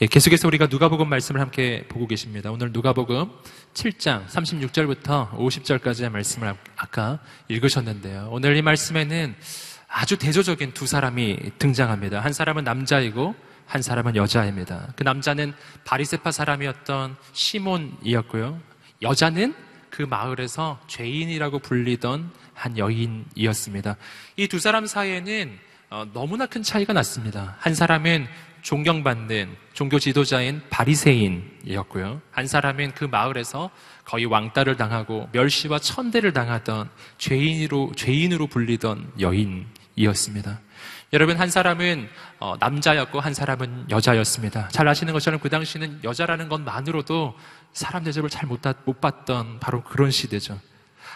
예, 계속해서 우리가 누가복음 말씀을 함께 보고 계십니다. 오늘 누가복음 7장 36절부터 50절까지의 말씀을 아까 읽으셨는데요. 오늘 이 말씀에는 아주 대조적인 두 사람이 등장합니다. 한 사람은 남자이고 한 사람은 여자입니다. 그 남자는 바리세파 사람이었던 시몬이었고요. 여자는 그 마을에서 죄인이라고 불리던 한 여인이었습니다. 이 두 사람 사이에는 어, 너무나 큰 차이가 났습니다. 한 사람은 존경받는 종교 지도자인 바리새인이었고요. 한 사람은 그 마을에서 거의 왕따를 당하고 멸시와 천대를 당하던 죄인으로 죄인으로 불리던 여인이었습니다. 여러분 한 사람은 어, 남자였고 한 사람은 여자였습니다. 잘 아시는 것처럼 그 당시는 여자라는 것만으로도 사람 대접을 잘 못 받던 바로 그런 시대죠.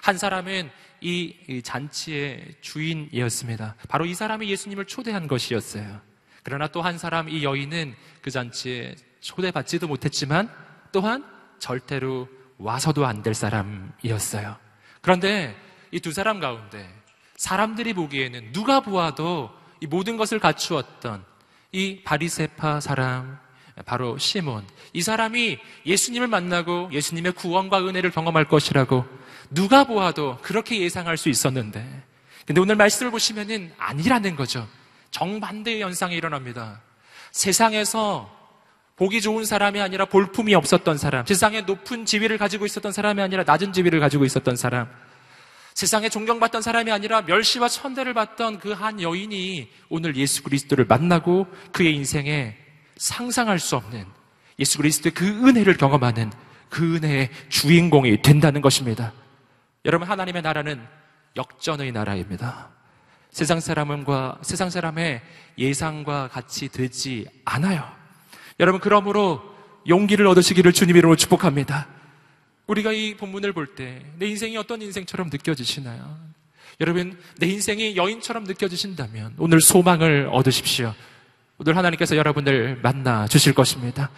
한 사람은 이 잔치의 주인이었습니다. 바로 이 사람이 예수님을 초대한 것이었어요. 그러나 또 한 사람 이 여인은 그 잔치에 초대받지도 못했지만 또한 절대로 와서도 안 될 사람이었어요. 그런데 이 두 사람 가운데 사람들이 보기에는 누가 보아도 이 모든 것을 갖추었던 이 바리세파 사람 바로 시몬 이 사람이 예수님을 만나고 예수님의 구원과 은혜를 경험할 것이라고 누가 보아도 그렇게 예상할 수 있었는데 근데 오늘 말씀을 보시면은 아니라는 거죠. 정반대의 현상이 일어납니다. 세상에서 보기 좋은 사람이 아니라 볼품이 없었던 사람, 세상에 높은 지위를 가지고 있었던 사람이 아니라 낮은 지위를 가지고 있었던 사람, 세상에 존경받던 사람이 아니라 멸시와 천대를 받던 그 한 여인이 오늘 예수 그리스도를 만나고 그의 인생에 상상할 수 없는 예수 그리스도의 그 은혜를 경험하는 그 은혜의 주인공이 된다는 것입니다. 여러분, 하나님의 나라는 역전의 나라입니다. 세상 사람과 세상 사람의 예상과 같이 되지 않아요. 여러분 그러므로 용기를 얻으시기를 주님 이름으로 축복합니다. 우리가 이 본문을 볼 때 내 인생이 어떤 인생처럼 느껴지시나요? 여러분 내 인생이 여인처럼 느껴지신다면 오늘 소망을 얻으십시오. 오늘 하나님께서 여러분을 만나 주실 것입니다.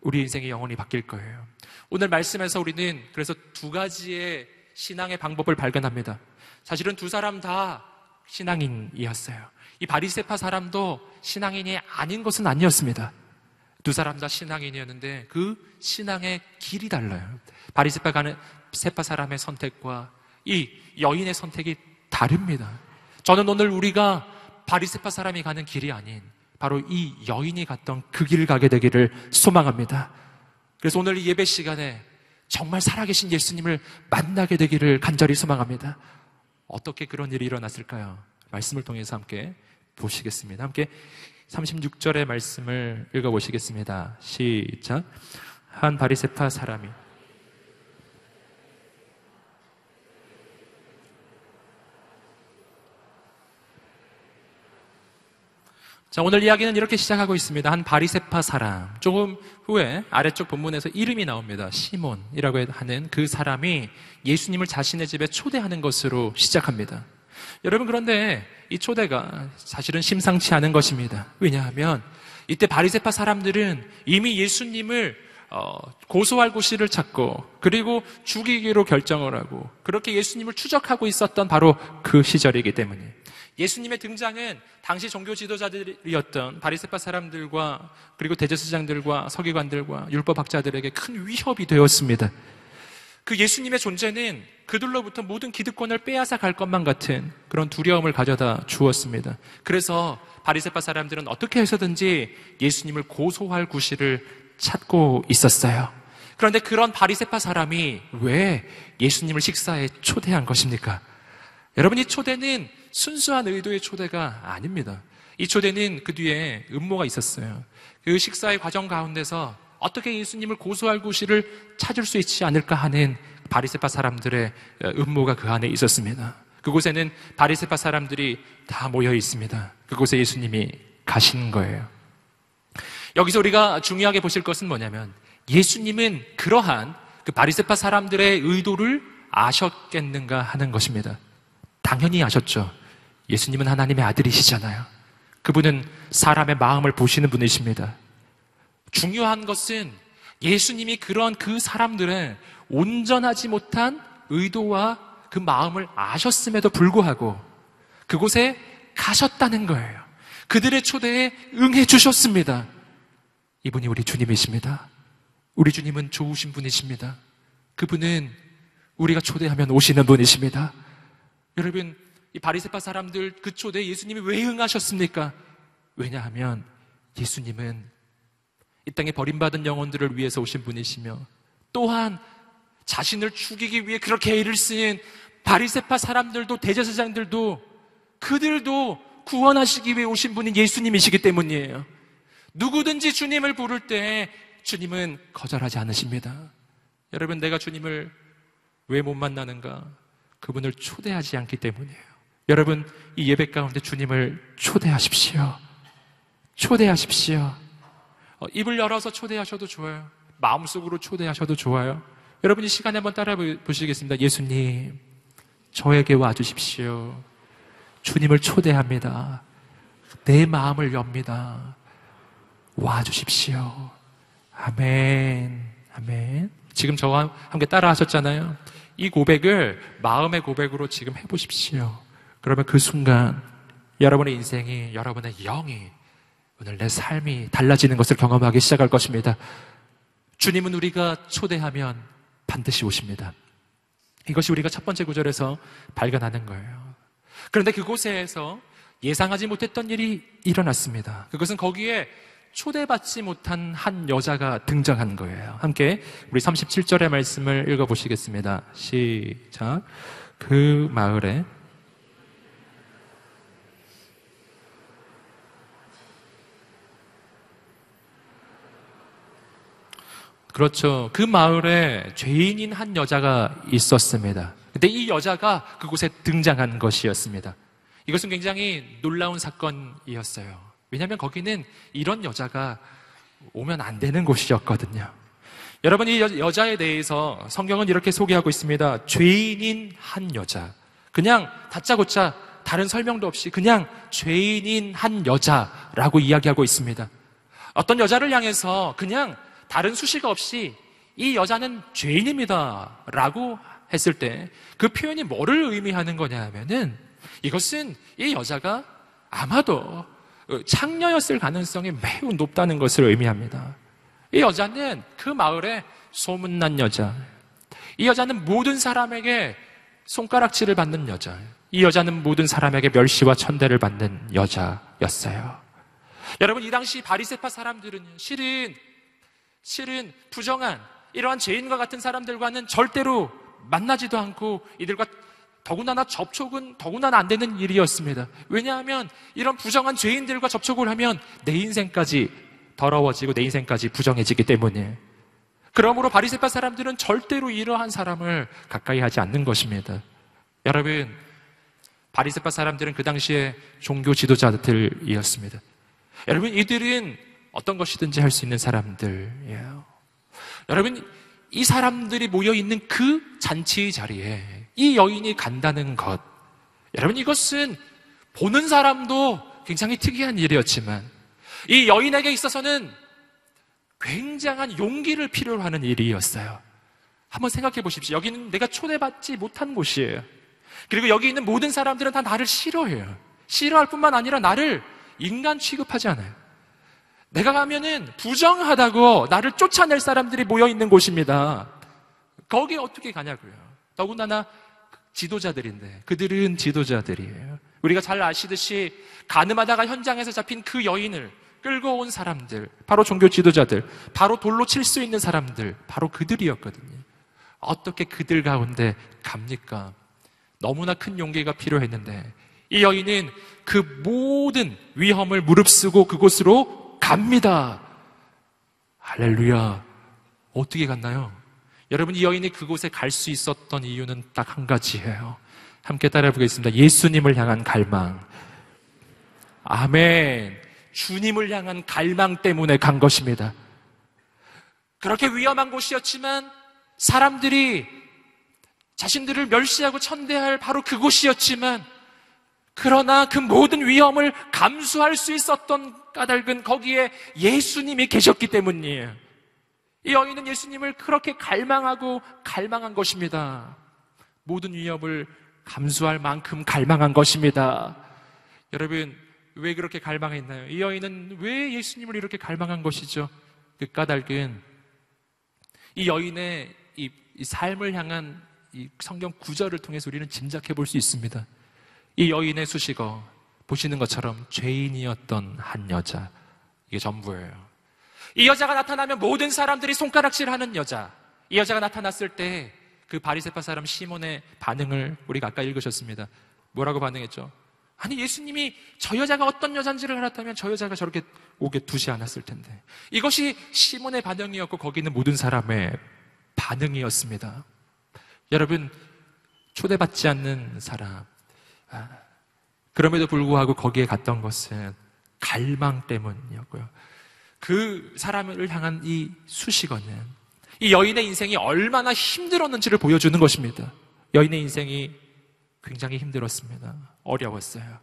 우리 인생이 영원히 바뀔 거예요. 오늘 말씀에서 우리는 그래서 두 가지의 신앙의 방법을 발견합니다. 사실은 두 사람 다 신앙인이었어요. 이 바리세파 사람도 신앙인이 아닌 것은 아니었습니다. 두 사람 다 신앙인이었는데 그 신앙의 길이 달라요. 바리세파 가는 세파 사람의 선택과 이 여인의 선택이 다릅니다. 저는 오늘 우리가 바리세파 사람이 가는 길이 아닌 바로 이 여인이 갔던 그 길을 가게 되기를 소망합니다. 그래서 오늘 이 예배 시간에 정말 살아계신 예수님을 만나게 되기를 간절히 소망합니다. 어떻게 그런 일이 일어났을까요? 말씀을 통해서 함께 보시겠습니다. 함께 36절의 말씀을 읽어보시겠습니다. 시작. 한 바리세파 사람이 자, 오늘 이야기는 이렇게 시작하고 있습니다. 한 바리세파 사람. 조금 후에 아래쪽 본문에서 이름이 나옵니다. 시몬이라고 하는 그 사람이 예수님을 자신의 집에 초대하는 것으로 시작합니다. 여러분, 그런데 이 초대가 사실은 심상치 않은 것입니다. 왜냐하면 이때 바리세파 사람들은 이미 예수님을 어, 고소할 곳을 찾고 그리고 죽이기로 결정을 하고 그렇게 예수님을 추적하고 있었던 바로 그 시절이기 때문에 예수님의 등장은 당시 종교 지도자들이었던 바리세파 사람들과 그리고 대제사장들과 서기관들과 율법학자들에게 큰 위협이 되었습니다. 그 예수님의 존재는 그들로부터 모든 기득권을 빼앗아 갈 것만 같은 그런 두려움을 가져다 주었습니다. 그래서 바리세파 사람들은 어떻게 해서든지 예수님을 고소할 구실을 찾고 있었어요. 그런데 그런 바리세파 사람이 왜 예수님을 식사에 초대한 것입니까? 여러분 이 초대는 순수한 의도의 초대가 아닙니다. 이 초대는 그 뒤에 음모가 있었어요. 그 식사의 과정 가운데서 어떻게 예수님을 고소할 구실을 찾을 수 있지 않을까 하는 바리세파 사람들의 음모가 그 안에 있었습니다. 그곳에는 바리세파 사람들이 다 모여 있습니다. 그곳에 예수님이 가신 거예요. 여기서 우리가 중요하게 보실 것은 뭐냐면 예수님은 그러한 그 바리세파 사람들의 의도를 아셨겠는가 하는 것입니다. 당연히 아셨죠. 예수님은 하나님의 아들이시잖아요. 그분은 사람의 마음을 보시는 분이십니다. 중요한 것은 예수님이 그런 그 사람들의 온전하지 못한 의도와 그 마음을 아셨음에도 불구하고 그곳에 가셨다는 거예요. 그들의 초대에 응해 주셨습니다. 이분이 우리 주님이십니다. 우리 주님은 좋으신 분이십니다. 그분은 우리가 초대하면 오시는 분이십니다. 여러분, 이 바리세파 사람들 그 초대에 예수님이 왜 응하셨습니까? 왜냐하면 예수님은 이 땅에 버림받은 영혼들을 위해서 오신 분이시며 또한 자신을 죽이기 위해 그렇게 애를 쓰는 바리세파 사람들도 대제사장들도 그들도 구원하시기 위해 오신 분인 예수님이시기 때문이에요. 누구든지 주님을 부를 때 주님은 거절하지 않으십니다. 여러분, 내가 주님을 왜 못 만나는가? 그분을 초대하지 않기 때문이에요. 여러분, 이 예배 가운데 주님을 초대하십시오. 초대하십시오. 어, 입을 열어서 초대하셔도 좋아요. 마음속으로 초대하셔도 좋아요. 여러분 이 시간에 한번 따라 보시겠습니다. 예수님, 저에게 와주십시오. 주님을 초대합니다. 내 마음을 엽니다. 와주십시오. 아멘. 아멘. 지금 저와 함께 따라 하셨잖아요. 이 고백을 마음의 고백으로 지금 해보십시오. 그러면 그 순간 여러분의 인생이, 여러분의 영이, 오늘 내 삶이 달라지는 것을 경험하기 시작할 것입니다. 주님은 우리가 초대하면 반드시 오십니다. 이것이 우리가 첫 번째 구절에서 발견하는 거예요. 그런데 그곳에서 예상하지 못했던 일이 일어났습니다. 그것은 거기에 초대받지 못한 한 여자가 등장한 거예요. 함께 우리 37절의 말씀을 읽어보시겠습니다. 시작. 그 마을에 그렇죠. 그 마을에 죄인인 한 여자가 있었습니다. 근데 이 여자가 그곳에 등장한 것이었습니다. 이것은 굉장히 놀라운 사건이었어요. 왜냐하면 거기는 이런 여자가 오면 안 되는 곳이었거든요. 여러분, 이 여, 자에 대해서 성경은 이렇게 소개하고 있습니다. 죄인인 한 여자. 그냥 다짜고짜 다른 설명도 없이 그냥 죄인인 한 여자라고 이야기하고 있습니다. 어떤 여자를 향해서 그냥 다른 수식 없이 이 여자는 죄인입니다. 라고 했을 때 그 표현이 뭐를 의미하는 거냐 하면은 이것은 이 여자가 아마도 창녀였을 가능성이 매우 높다는 것을 의미합니다. 이 여자는 그 마을에 소문난 여자. 이 여자는 모든 사람에게 손가락질을 받는 여자. 이 여자는 모든 사람에게 멸시와 천대를 받는 여자였어요. 여러분, 이 당시 바리세파 사람들은 실은 실은 부정한 이러한 죄인과 같은 사람들과는 절대로 만나지도 않고 이들과 더구나 접촉은 더구나 안 되는 일이었습니다. 왜냐하면 이런 부정한 죄인들과 접촉을 하면 내 인생까지 더러워지고 내 인생까지 부정해지기 때문에 그러므로 바리새파 사람들은 절대로 이러한 사람을 가까이 하지 않는 것입니다. 여러분, 바리새파 사람들은 그 당시에 종교 지도자들이었습니다. 여러분, 이들은 어떤 것이든지 할 수 있는 사람들이에요. 여러분, 이 사람들이 모여 있는 그 잔치 자리에 이 여인이 간다는 것. 여러분, 이것은 보는 사람도 굉장히 특이한 일이었지만 이 여인에게 있어서는 굉장한 용기를 필요로 하는 일이었어요. 한번 생각해 보십시오. 여기는 내가 초대받지 못한 곳이에요. 그리고 여기 있는 모든 사람들은 다 나를 싫어해요. 싫어할 뿐만 아니라 나를 인간 취급하지 않아요. 내가 가면은 부정하다고 나를 쫓아낼 사람들이 모여 있는 곳입니다. 거기에 어떻게 가냐고요. 더군다나 지도자들인데 그들은 지도자들이에요. 우리가 잘 아시듯이 가늠하다가 현장에서 잡힌 그 여인을 끌고 온 사람들, 바로 종교 지도자들, 바로 돌로 칠 수 있는 사람들, 바로 그들이었거든요. 어떻게 그들 가운데 갑니까? 너무나 큰 용기가 필요했는데 이 여인은 그 모든 위험을 무릅쓰고 그곳으로 갑니다. 할렐루야. 어떻게 갔나요? 여러분, 이 여인이 그곳에 갈 수 있었던 이유는 딱 한 가지예요. 함께 따라 보겠습니다. 예수님을 향한 갈망. 아멘. 주님을 향한 갈망 때문에 간 것입니다. 그렇게 위험한 곳이었지만 사람들이 자신들을 멸시하고 천대할 바로 그곳이었지만 그러나 그 모든 위험을 감수할 수 있었던 까닭은 거기에 예수님이 계셨기 때문이에요. 이 여인은 예수님을 그렇게 갈망하고 갈망한 것입니다. 모든 위협을 감수할 만큼 갈망한 것입니다. 여러분, 왜 그렇게 갈망했나요? 이 여인은 왜 예수님을 이렇게 갈망한 것이죠? 그 까닭은 이 여인의 이, 이 삶을 향한 이 성경 구절을 통해서 우리는 짐작해 볼 수 있습니다. 이 여인의 수식어, 보시는 것처럼 죄인이었던 한 여자. 이게 전부예요. 이 여자가 나타나면 모든 사람들이 손가락질 하는 여자. 이 여자가 나타났을 때 그 바리세파 사람 시몬의 반응을 우리가 아까 읽으셨습니다. 뭐라고 반응했죠? 아니 예수님이 저 여자가 어떤 여잔지를 알았다면 저 여자가 저렇게 오게 두지 않았을 텐데 이것이 시몬의 반응이었고 거기 있는 모든 사람의 반응이었습니다. 여러분 초대받지 않는 사람 아, 그럼에도 불구하고 거기에 갔던 것은 갈망 때문이었고요. 그 사람을 향한 이 수식어는 이 여인의 인생이 얼마나 힘들었는지를 보여주는 것입니다. 여인의 인생이 굉장히 힘들었습니다. 어려웠어요.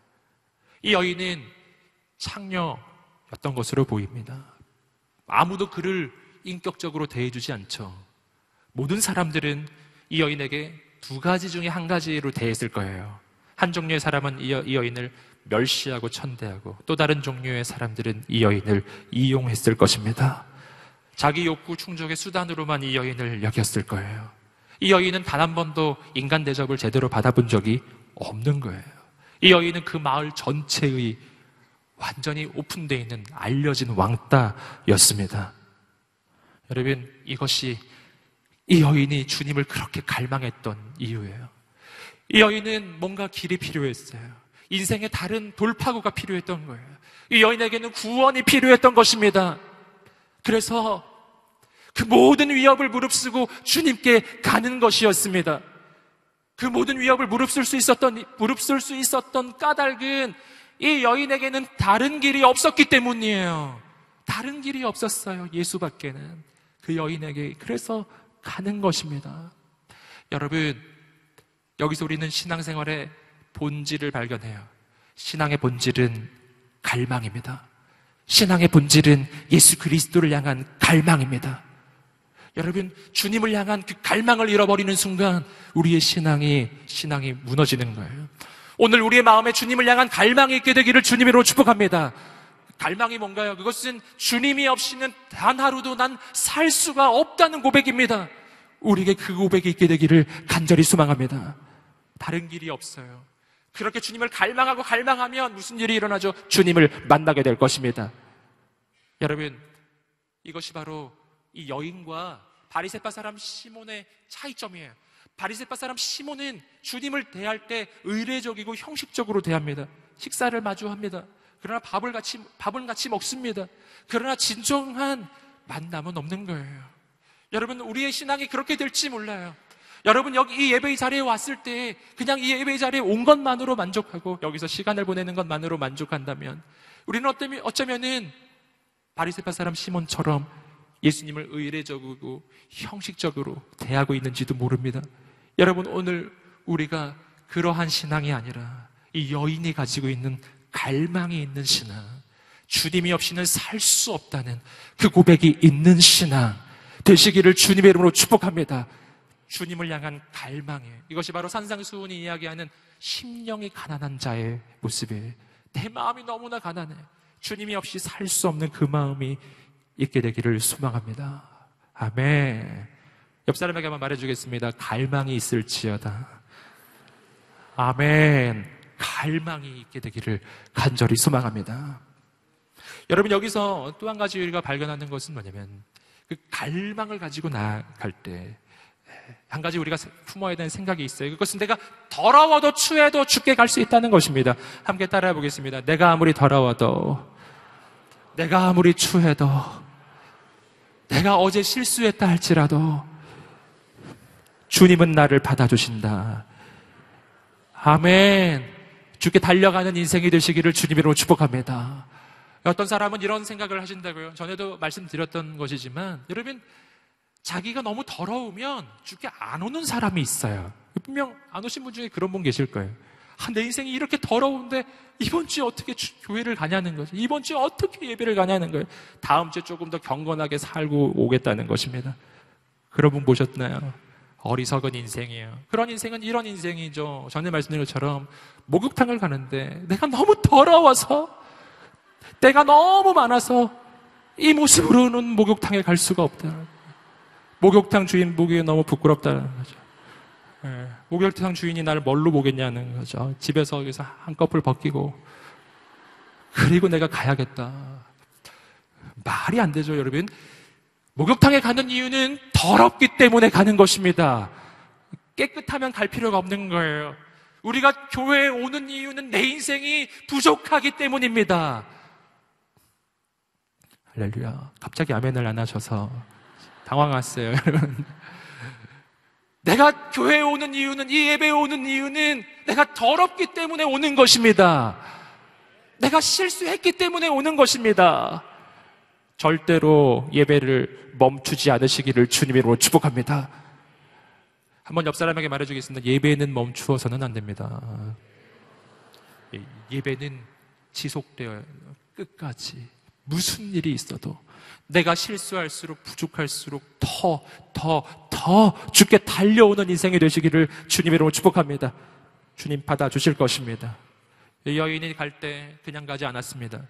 이 여인은 창녀였던 것으로 보입니다. 아무도 그를 인격적으로 대해주지 않죠. 모든 사람들은 이 여인에게 두 가지 중에 한 가지로 대했을 거예요. 한 종류의 사람은 이, 여, 이 여인을 멸시하고 천대하고 또 다른 종류의 사람들은 이 여인을 이용했을 것입니다. 자기 욕구 충족의 수단으로만 이 여인을 여겼을 거예요. 이 여인은 단 한 번도 인간 대접을 제대로 받아본 적이 없는 거예요. 이 여인은 그 마을 전체의 완전히 오픈되어 있는 알려진 왕따였습니다. 여러분, 이것이 이 여인이 주님을 그렇게 갈망했던 이유예요. 이 여인은 뭔가 길이 필요했어요. 인생에 다른 돌파구가 필요했던 거예요. 이 여인에게는 구원이 필요했던 것입니다. 그래서 그 모든 위협을 무릅쓰고 주님께 가는 것이었습니다. 그 모든 위협을 무릅쓸 수 있었던, 무릅쓸 수 있었던 까닭은 이 여인에게는 다른 길이 없었기 때문이에요. 다른 길이 없었어요. 예수밖에는. 그 여인에게. 그래서 가는 것입니다. 여러분, 여기서 우리는 신앙생활의 본질을 발견해요. 신앙의 본질은 갈망입니다. 신앙의 본질은 예수 그리스도를 향한 갈망입니다. 여러분, 주님을 향한 그 갈망을 잃어버리는 순간 우리의 신앙이, 신앙이 무너지는 거예요. 오늘 우리의 마음에 주님을 향한 갈망이 있게 되기를 주님으로 축복합니다. 갈망이 뭔가요? 그것은 주님이 없이는 단 하루도 난 살 수가 없다는 고백입니다. 우리에게 그 고백이 있게 되기를 간절히 소망합니다. 다른 길이 없어요. 그렇게 주님을 갈망하고 갈망하면 무슨 일이 일어나죠? 주님을 만나게 될 것입니다. 여러분, 이것이 바로 이 여인과 바리세파 사람 시몬의 차이점이에요. 바리세파 사람 시몬은 주님을 대할 때 의례적이고 형식적으로 대합니다. 식사를 마주합니다. 그러나 밥을 같이 밥을 같이 먹습니다. 그러나 진정한 만남은 없는 거예요. 여러분 우리의 신앙이 그렇게 될지 몰라요. 여러분 여기 이 예배의 자리에 왔을 때 그냥 이 예배의 자리에 온 것만으로 만족하고 여기서 시간을 보내는 것만으로 만족한다면 우리는 어쩌면, 어쩌면은 바리세파 사람 시몬처럼 예수님을 의례적이고 형식적으로 대하고 있는지도 모릅니다. 여러분 오늘 우리가 그러한 신앙이 아니라 이 여인이 가지고 있는 갈망이 있는 신앙, 주님이 없이는 살 수 없다는 그 고백이 있는 신앙 되시기를 주님의 이름으로 축복합니다. 주님을 향한 갈망에 이것이 바로 산상수훈이 이야기하는 심령이 가난한 자의 모습이에요. 내 마음이 너무나 가난해. 주님이 없이 살 수 없는 그 마음이 있게 되기를 소망합니다. 아멘. 옆 사람에게 한번 말해주겠습니다. 갈망이 있을지어다. 아멘. 갈망이 있게 되기를 간절히 소망합니다. 여러분 여기서 또 한 가지 우리가 발견하는 것은 뭐냐면 그 갈망을 가지고 나아갈 때 한 가지 우리가 품어야 되는 생각이 있어요. 그것은 내가 더러워도 추해도 죽게 갈 수 있다는 것입니다. 함께 따라해 보겠습니다. 내가 아무리 더러워도 내가 아무리 추해도 내가 어제 실수했다 할지라도 주님은 나를 받아주신다. 아멘. 주께 달려가는 인생이 되시기를 주님으로 축복합니다. 어떤 사람은 이런 생각을 하신다고요. 전에도 말씀드렸던 것이지만 여러분 자기가 너무 더러우면 주께 안 오는 사람이 있어요. 분명 안 오신 분 중에 그런 분 계실 거예요. 아, 내 인생이 이렇게 더러운데 이번 주에 어떻게 교회를 가냐는 거죠. 이번 주에 어떻게 예배를 가냐는 거예요. 다음 주에 조금 더 경건하게 살고 오겠다는 것입니다. 그런 분 보셨나요? 어리석은 인생이에요. 그런 인생은 이런 인생이죠. 전에 말씀드린 것처럼 목욕탕을 가는데 내가 너무 더러워서 때가 너무 많아서 이 모습으로는 목욕탕에 갈 수가 없다. 목욕탕 주인 보기에 너무 부끄럽다는 거죠. 예, 목욕탕 주인이 나를 뭘로 보겠냐는 거죠. 집에서 여기서 한꺼풀 벗기고 그리고 내가 가야겠다. 말이 안 되죠, 여러분. 목욕탕에 가는 이유는 더럽기 때문에 가는 것입니다. 깨끗하면 갈 필요가 없는 거예요. 우리가 교회에 오는 이유는 내 인생이 부족하기 때문입니다. 할렐루야. 갑자기 아멘을 안 하셔서 당황했어요, 여러분. 내가 교회에 오는 이유는, 이 예배에 오는 이유는 내가 더럽기 때문에 오는 것입니다. 내가 실수했기 때문에 오는 것입니다. 절대로 예배를 멈추지 않으시기를 주님으로 축복합니다. 한번 옆 사람에게 말해주겠습니다. 예배는 멈추어서는 안 됩니다. 예, 예배는 지속되어 끝까지 무슨 일이 있어도 내가 실수할수록 부족할수록 더, 더, 더 죽게 달려오는 인생이 되시기를 주님 이름으로 축복합니다. 주님 받아주실 것입니다. 여인이 갈 때 그냥 가지 않았습니다.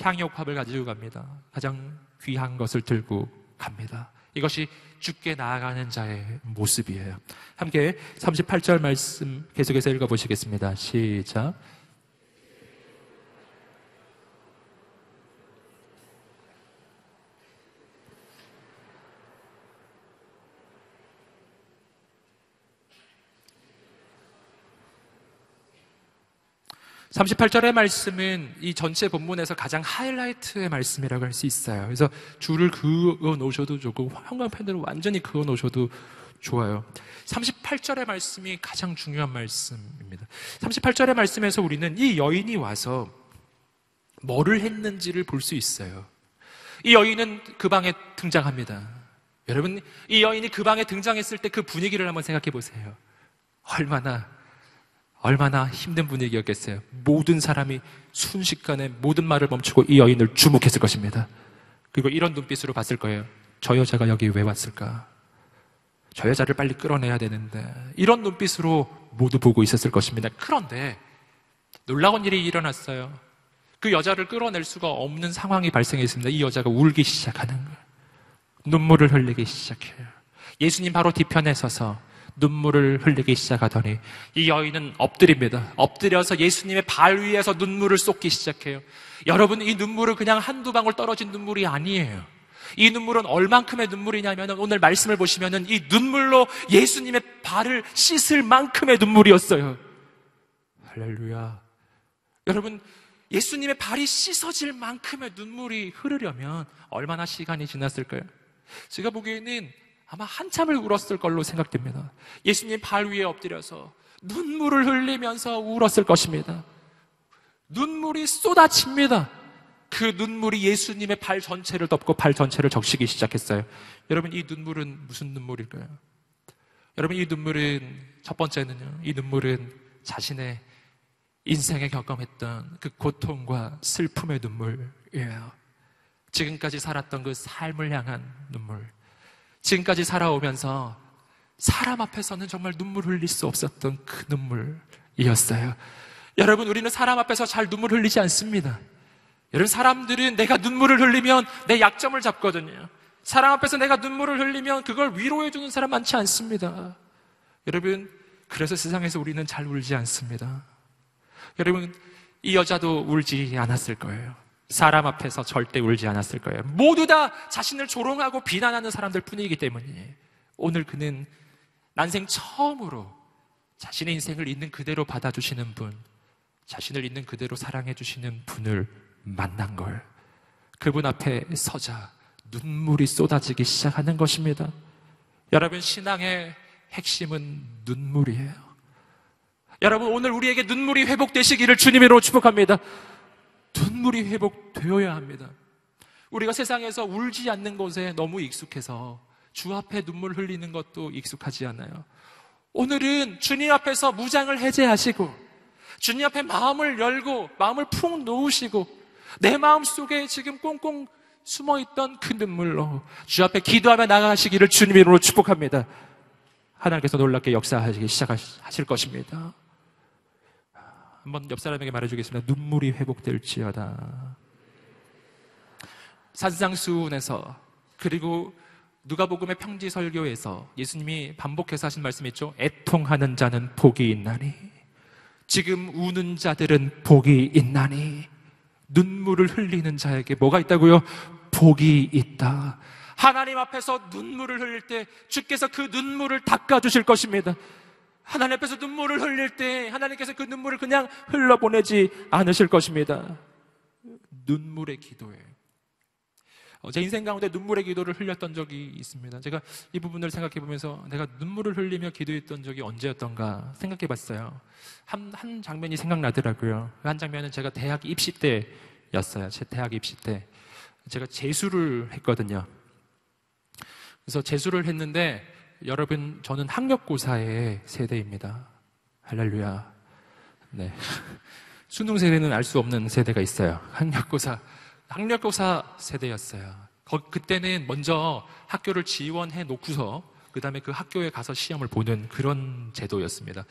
향유합을 가지고 갑니다. 가장 귀한 것을 들고 갑니다. 이것이 죽게 나아가는 자의 모습이에요. 함께 38절 말씀 계속해서 읽어보시겠습니다. 시작. 38절의 말씀은 이 전체 본문에서 가장 하이라이트의 말씀이라고 할 수 있어요. 그래서 줄을 그어 놓으셔도 좋고 형광펜으로 완전히 그어 놓으셔도 좋아요. 38절의 말씀이 가장 중요한 말씀입니다. 38절의 말씀에서 우리는 이 여인이 와서 뭐를 했는지를 볼 수 있어요. 이 여인은 그 방에 등장합니다. 여러분, 이 여인이 그 방에 등장했을 때 그 분위기를 한번 생각해 보세요. 얼마나 얼마나 힘든 분위기였겠어요. 모든 사람이 순식간에 모든 말을 멈추고 이 여인을 주목했을 것입니다. 그리고 이런 눈빛으로 봤을 거예요. 저 여자가 여기 왜 왔을까? 저 여자를 빨리 끌어내야 되는데. 이런 눈빛으로 모두 보고 있었을 것입니다. 그런데 놀라운 일이 일어났어요. 그 여자를 끌어낼 수가 없는 상황이 발생했습니다. 이 여자가 울기 시작하는 거예요. 눈물을 흘리기 시작해요. 예수님 바로 뒤편에 서서 눈물을 흘리기 시작하더니 이 여인은 엎드립니다. 엎드려서 예수님의 발 위에서 눈물을 쏟기 시작해요. 여러분, 이 눈물은 그냥 한두 방울 떨어진 눈물이 아니에요. 이 눈물은 얼만큼의 눈물이냐면 오늘 말씀을 보시면은 이 눈물로 예수님의 발을 씻을 만큼의 눈물이었어요. 할렐루야. 여러분, 예수님의 발이 씻어질 만큼의 눈물이 흐르려면 얼마나 시간이 지났을까요? 제가 보기에는 아마 한참을 울었을 걸로 생각됩니다. 예수님 발 위에 엎드려서 눈물을 흘리면서 울었을 것입니다. 눈물이 쏟아집니다. 그 눈물이 예수님의 발 전체를 덮고 발 전체를 적시기 시작했어요. 여러분, 이 눈물은 무슨 눈물일까요? 여러분, 이 눈물은 첫 번째는요, 이 눈물은 자신의 인생에 경험했던 그 고통과 슬픔의 눈물이에요. 지금까지 살았던 그 삶을 향한 눈물. 지금까지 살아오면서 사람 앞에서는 정말 눈물 흘릴 수 없었던 그 눈물이었어요. 여러분, 우리는 사람 앞에서 잘 눈물 흘리지 않습니다. 여러분, 사람들은 내가 눈물을 흘리면 내 약점을 잡거든요. 사람 앞에서 내가 눈물을 흘리면 그걸 위로해주는 사람 많지 않습니다. 여러분, 그래서 세상에서 우리는 잘 울지 않습니다. 여러분, 이 여자도 울지 않았을 거예요. 사람 앞에서 절대 울지 않았을 거예요. 모두 다 자신을 조롱하고 비난하는 사람들 뿐이기 때문이에요. 오늘 그는 난생 처음으로 자신의 인생을 있는 그대로 받아주시는 분, 자신을 있는 그대로 사랑해주시는 분을 만난 걸. 그분 앞에 서자 눈물이 쏟아지기 시작하는 것입니다. 여러분, 신앙의 핵심은 눈물이에요. 여러분, 오늘 우리에게 눈물이 회복되시기를 주님으로 축복합니다. 눈물이 회복되어야 합니다. 우리가 세상에서 울지 않는 것에 너무 익숙해서 주 앞에 눈물 흘리는 것도 익숙하지 않아요. 오늘은 주님 앞에서 무장을 해제하시고 주님 앞에 마음을 열고 마음을 푹 놓으시고 내 마음 속에 지금 꽁꽁 숨어 있던 그 눈물로 주 앞에 기도하며 나가시기를 주님 이름으로 축복합니다. 하나님께서 놀랍게 역사하시기 시작하실 것입니다. 한번 옆 사람에게 말해주겠습니다. 눈물이 회복될지어다. 산상수훈에서 그리고 누가복음의 평지 설교에서 예수님이 반복해서 하신 말씀이 있죠. 애통하는 자는 복이 있나니 지금 우는 자들은 복이 있나니 눈물을 흘리는 자에게 뭐가 있다고요? 복이 있다. 하나님 앞에서 눈물을 흘릴 때 주께서 그 눈물을 닦아 주실 것입니다. 하나님 앞에서 눈물을 흘릴 때 하나님께서 그 눈물을 그냥 흘러보내지 않으실 것입니다. 눈물의 기도에 어, 제 인생 가운데 눈물의 기도를 흘렸던 적이 있습니다. 제가 이 부분을 생각해 보면서 내가 눈물을 흘리며 기도했던 적이 언제였던가 생각해 봤어요. 한, 한 장면이 생각나더라고요. 그한 장면은 제가 대학 입시 때였어요. 제 대학 입시 때. 제가 재수를 했거든요. 그래서 재수를 했는데 여러분 저는 학력고사의 세대입니다. 할렐루야. 네. 수능 세대는 알 수 없는 세대가 있어요. 학력고사 학력고사 세대였어요. 거, 그때는 먼저 학교를 지원해 놓고서 그 다음에 그 학교에 가서 시험을 보는 그런 제도였습니다.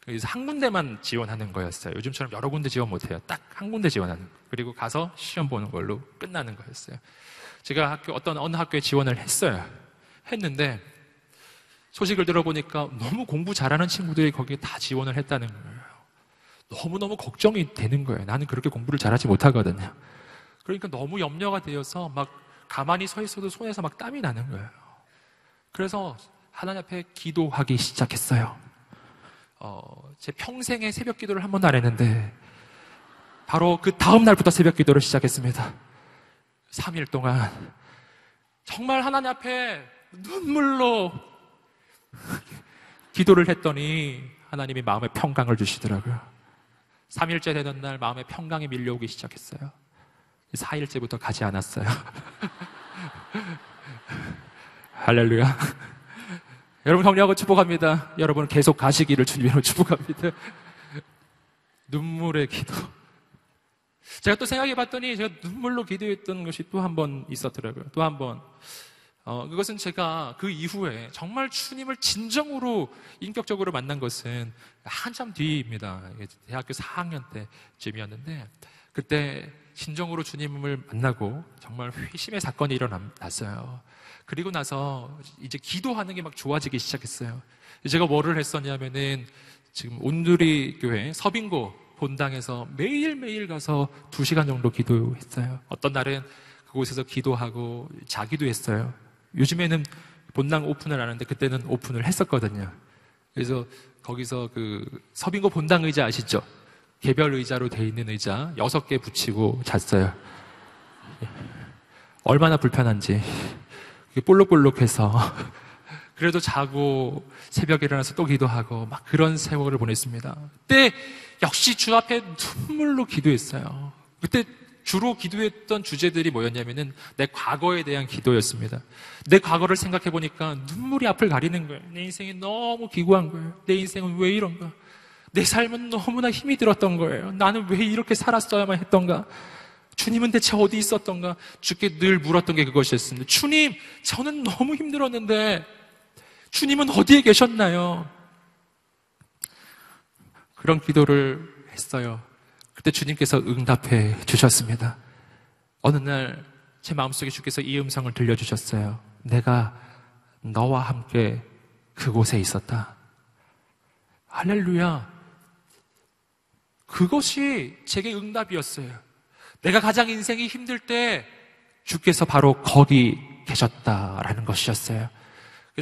그래서 한 군데만 지원하는 거였어요. 요즘처럼 여러 군데 지원 못해요. 딱 한 군데 지원하는. 그리고 가서 시험 보는 걸로 끝나는 거였어요. 제가 학교 어떤 어느 학교에 지원을 했어요. 했는데 소식을 들어보니까 너무 공부 잘하는 친구들이 거기에 다 지원을 했다는 거예요. 너무너무 걱정이 되는 거예요. 나는 그렇게 공부를 잘하지 못하거든요. 그러니까 너무 염려가 되어서 막 가만히 서 있어도 손에서 막 땀이 나는 거예요. 그래서 하나님 앞에 기도하기 시작했어요. 어, 제 평생에 새벽 기도를 한 번도 안 했는데 바로 그 다음 날부터 새벽 기도를 시작했습니다. 3일 동안 정말 하나님 앞에 눈물로 기도를 했더니 하나님이 마음의 평강을 주시더라고요. 3일째 되는 날 마음의 평강이 밀려오기 시작했어요. 4일째부터 가지 않았어요. 할렐루야. 여러분 격려하고 축복합니다. 여러분 계속 가시기를 주님으로 축복합니다. 눈물의 기도. 제가 또 생각해 봤더니 제가 눈물로 기도했던 것이 또 한 번 있었더라고요. 또 한 번. 어, 그것은 제가 그 이후에 정말 주님을 진정으로 인격적으로 만난 것은 한참 뒤입니다. 대학교 4학년 때쯤이었는데 그때 진정으로 주님을 만나고 정말 회심의 사건이 일어났어요. 그리고 나서 이제 기도하는 게 막 좋아지기 시작했어요. 제가 뭐를 했었냐면은 지금 온누리 교회 서빙고 본당에서 매일매일 가서 두 시간 정도 기도했어요. 어떤 날은 그곳에서 기도하고 자기도 했어요. 요즘에는 본당 오픈을 하는데 그때는 오픈을 했었거든요. 그래서 거기서 그 서빙고 본당 의자 아시죠? 개별 의자로 돼 있는 의자 여섯 개 붙이고 잤어요. 얼마나 불편한지. 볼록볼록해서. 그래도 자고 새벽에 일어나서 또 기도하고 막 그런 세월을 보냈습니다. 그때 역시 주 앞에 눈물로 기도했어요. 그때 주로 기도했던 주제들이 뭐였냐면은 내 과거에 대한 기도였습니다. 내 과거를 생각해 보니까 눈물이 앞을 가리는 거예요. 내 인생이 너무 기구한 거예요. 내 인생은 왜 이런가? 내 삶은 너무나 힘이 들었던 거예요. 나는 왜 이렇게 살았어야만 했던가? 주님은 대체 어디 있었던가? 주께 늘 물었던 게 그것이었습니다. 주님, 저는 너무 힘들었는데, 주님은 어디에 계셨나요? 그런 기도를 했어요. 그때 주님께서 응답해 주셨습니다. 어느 날 제 마음속에 주께서 이 음성을 들려주셨어요. 내가 너와 함께 그곳에 있었다. 할렐루야. 그것이 제게 응답이었어요. 내가 가장 인생이 힘들 때 주께서 바로 거기 계셨다라는 것이었어요.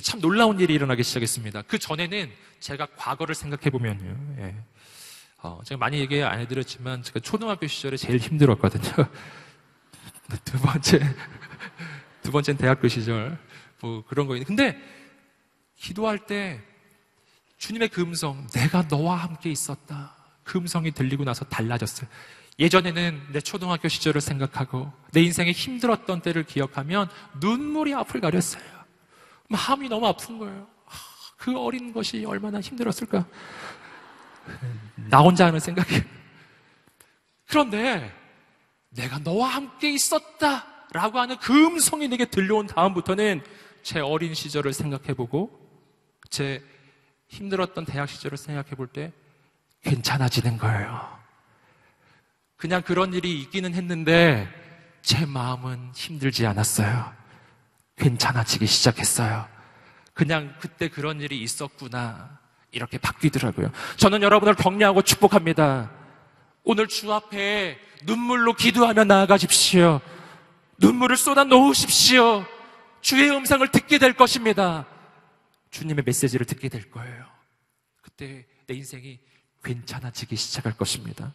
참 놀라운 일이 일어나기 시작했습니다. 그 전에는 제가 과거를 생각해 보면요. 예. 어, 제가 많이 얘기 안 해드렸지만 제가 초등학교 시절에 제일 힘들었거든요. 두 번째, 두 번째는 대학교 시절 뭐 그런 거 있는데 근데 기도할 때 주님의 그 음성, 내가 너와 함께 있었다. 그 음성이 들리고 나서 달라졌어요. 예전에는 내 초등학교 시절을 생각하고 내 인생에 힘들었던 때를 기억하면 눈물이 앞을 가렸어요. 마음이 너무 아픈 거예요. 그 어린 것이 얼마나 힘들었을까. 나 혼자 하는 생각이에요. 그런데 내가 너와 함께 있었다 라고 하는 그 음성이 내게 들려온 다음부터는 제 어린 시절을 생각해보고 제 힘들었던 대학 시절을 생각해볼 때 괜찮아지는 거예요. 그냥 그런 일이 있기는 했는데 제 마음은 힘들지 않았어요. 괜찮아지기 시작했어요. 그냥 그때 그런 일이 있었구나. 이렇게 바뀌더라고요. 저는 여러분을 격려하고 축복합니다. 오늘 주 앞에 눈물로 기도하며 나아가십시오. 눈물을 쏟아 놓으십시오. 주의 음성을 듣게 될 것입니다. 주님의 메시지를 듣게 될 거예요. 그때 내 인생이 괜찮아지기 시작할 것입니다.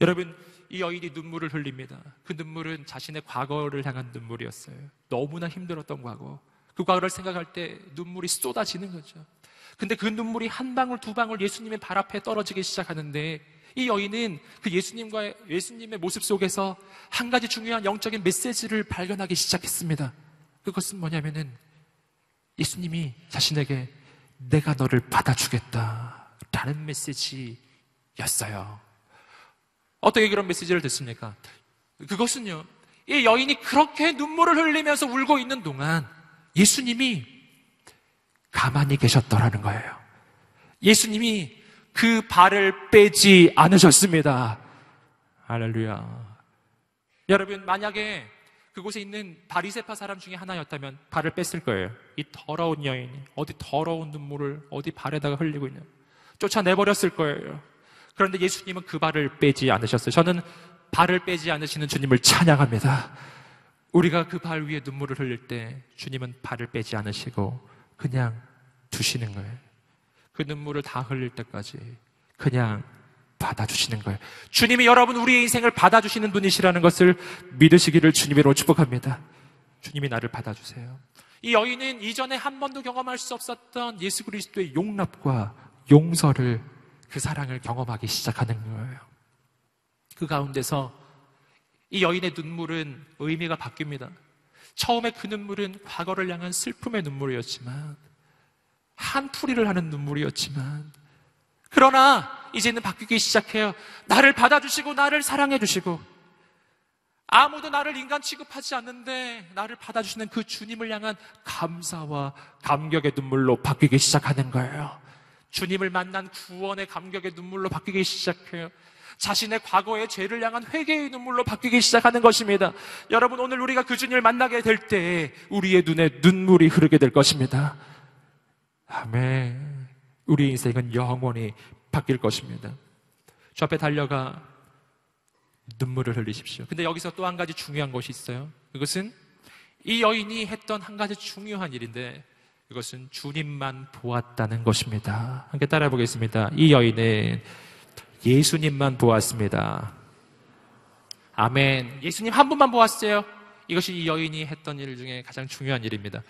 여러분, 이 여인이 눈물을 흘립니다. 그 눈물은 자신의 과거를 향한 눈물이었어요. 너무나 힘들었던 과거. 그 과거를 생각할 때 눈물이 쏟아지는 거죠. 근데 그 눈물이 한 방울 두 방울 예수님의 발 앞에 떨어지기 시작하는데 이 여인은 그 예수님과 예수님의 모습 속에서 한 가지 중요한 영적인 메시지를 발견하기 시작했습니다. 그것은 뭐냐면은 예수님이 자신에게 내가 너를 받아주겠다. 라는 메시지였어요. 어떻게 그런 메시지를 듣습니까? 그것은요, 이 여인이 그렇게 눈물을 흘리면서 울고 있는 동안 예수님이 가만히 계셨더라는 거예요. 예수님이 그 발을 빼지 않으셨습니다. 할렐루야. 여러분, 만약에 그곳에 있는 바리세파 사람 중에 하나였다면 발을 뺐을 거예요. 이 더러운 여인이 어디 더러운 눈물을 어디 발에다가 흘리고 있냐. 쫓아내버렸을 거예요. 그런데 예수님은 그 발을 빼지 않으셨어요. 저는 발을 빼지 않으시는 주님을 찬양합니다. 우리가 그 발 위에 눈물을 흘릴 때 주님은 발을 빼지 않으시고 그냥 두시는 거예요. 그 눈물을 다 흘릴 때까지 그냥 받아주시는 거예요. 주님이 여러분 우리의 인생을 받아주시는 분이시라는 것을 믿으시기를 주님으로 축복합니다. 주님이 나를 받아주세요. 이 여인은 이전에 한 번도 경험할 수 없었던 예수 그리스도의 용납과 용서를 그 사랑을 경험하기 시작하는 거예요. 그 가운데서 이 여인의 눈물은 의미가 바뀝니다. 처음에 그 눈물은 과거를 향한 슬픔의 눈물이었지만 한풀이를 하는 눈물이었지만 그러나 이제는 바뀌기 시작해요. 나를 받아주시고 나를 사랑해주시고 아무도 나를 인간 취급하지 않는데 나를 받아주시는 그 주님을 향한 감사와 감격의 눈물로 바뀌기 시작하는 거예요. 주님을 만난 구원의 감격의 눈물로 바뀌기 시작해요. 자신의 과거의 죄를 향한 회개의 눈물로 바뀌기 시작하는 것입니다. 여러분, 오늘 우리가 그 주님을 만나게 될 때 우리의 눈에 눈물이 흐르게 될 것입니다. 아멘. 우리 인생은 영원히 바뀔 것입니다. 저 앞에 달려가 눈물을 흘리십시오. 근데 여기서 또 한 가지 중요한 것이 있어요. 그것은 이 여인이 했던 한 가지 중요한 일인데 그것은 주님만 보았다는 것입니다. 함께 따라 보겠습니다. 이 여인은 예수님만 보았습니다. 아멘. 예수님 한 분만 보았어요. 이것이 이 여인이 했던 일 중에 가장 중요한 일입니다.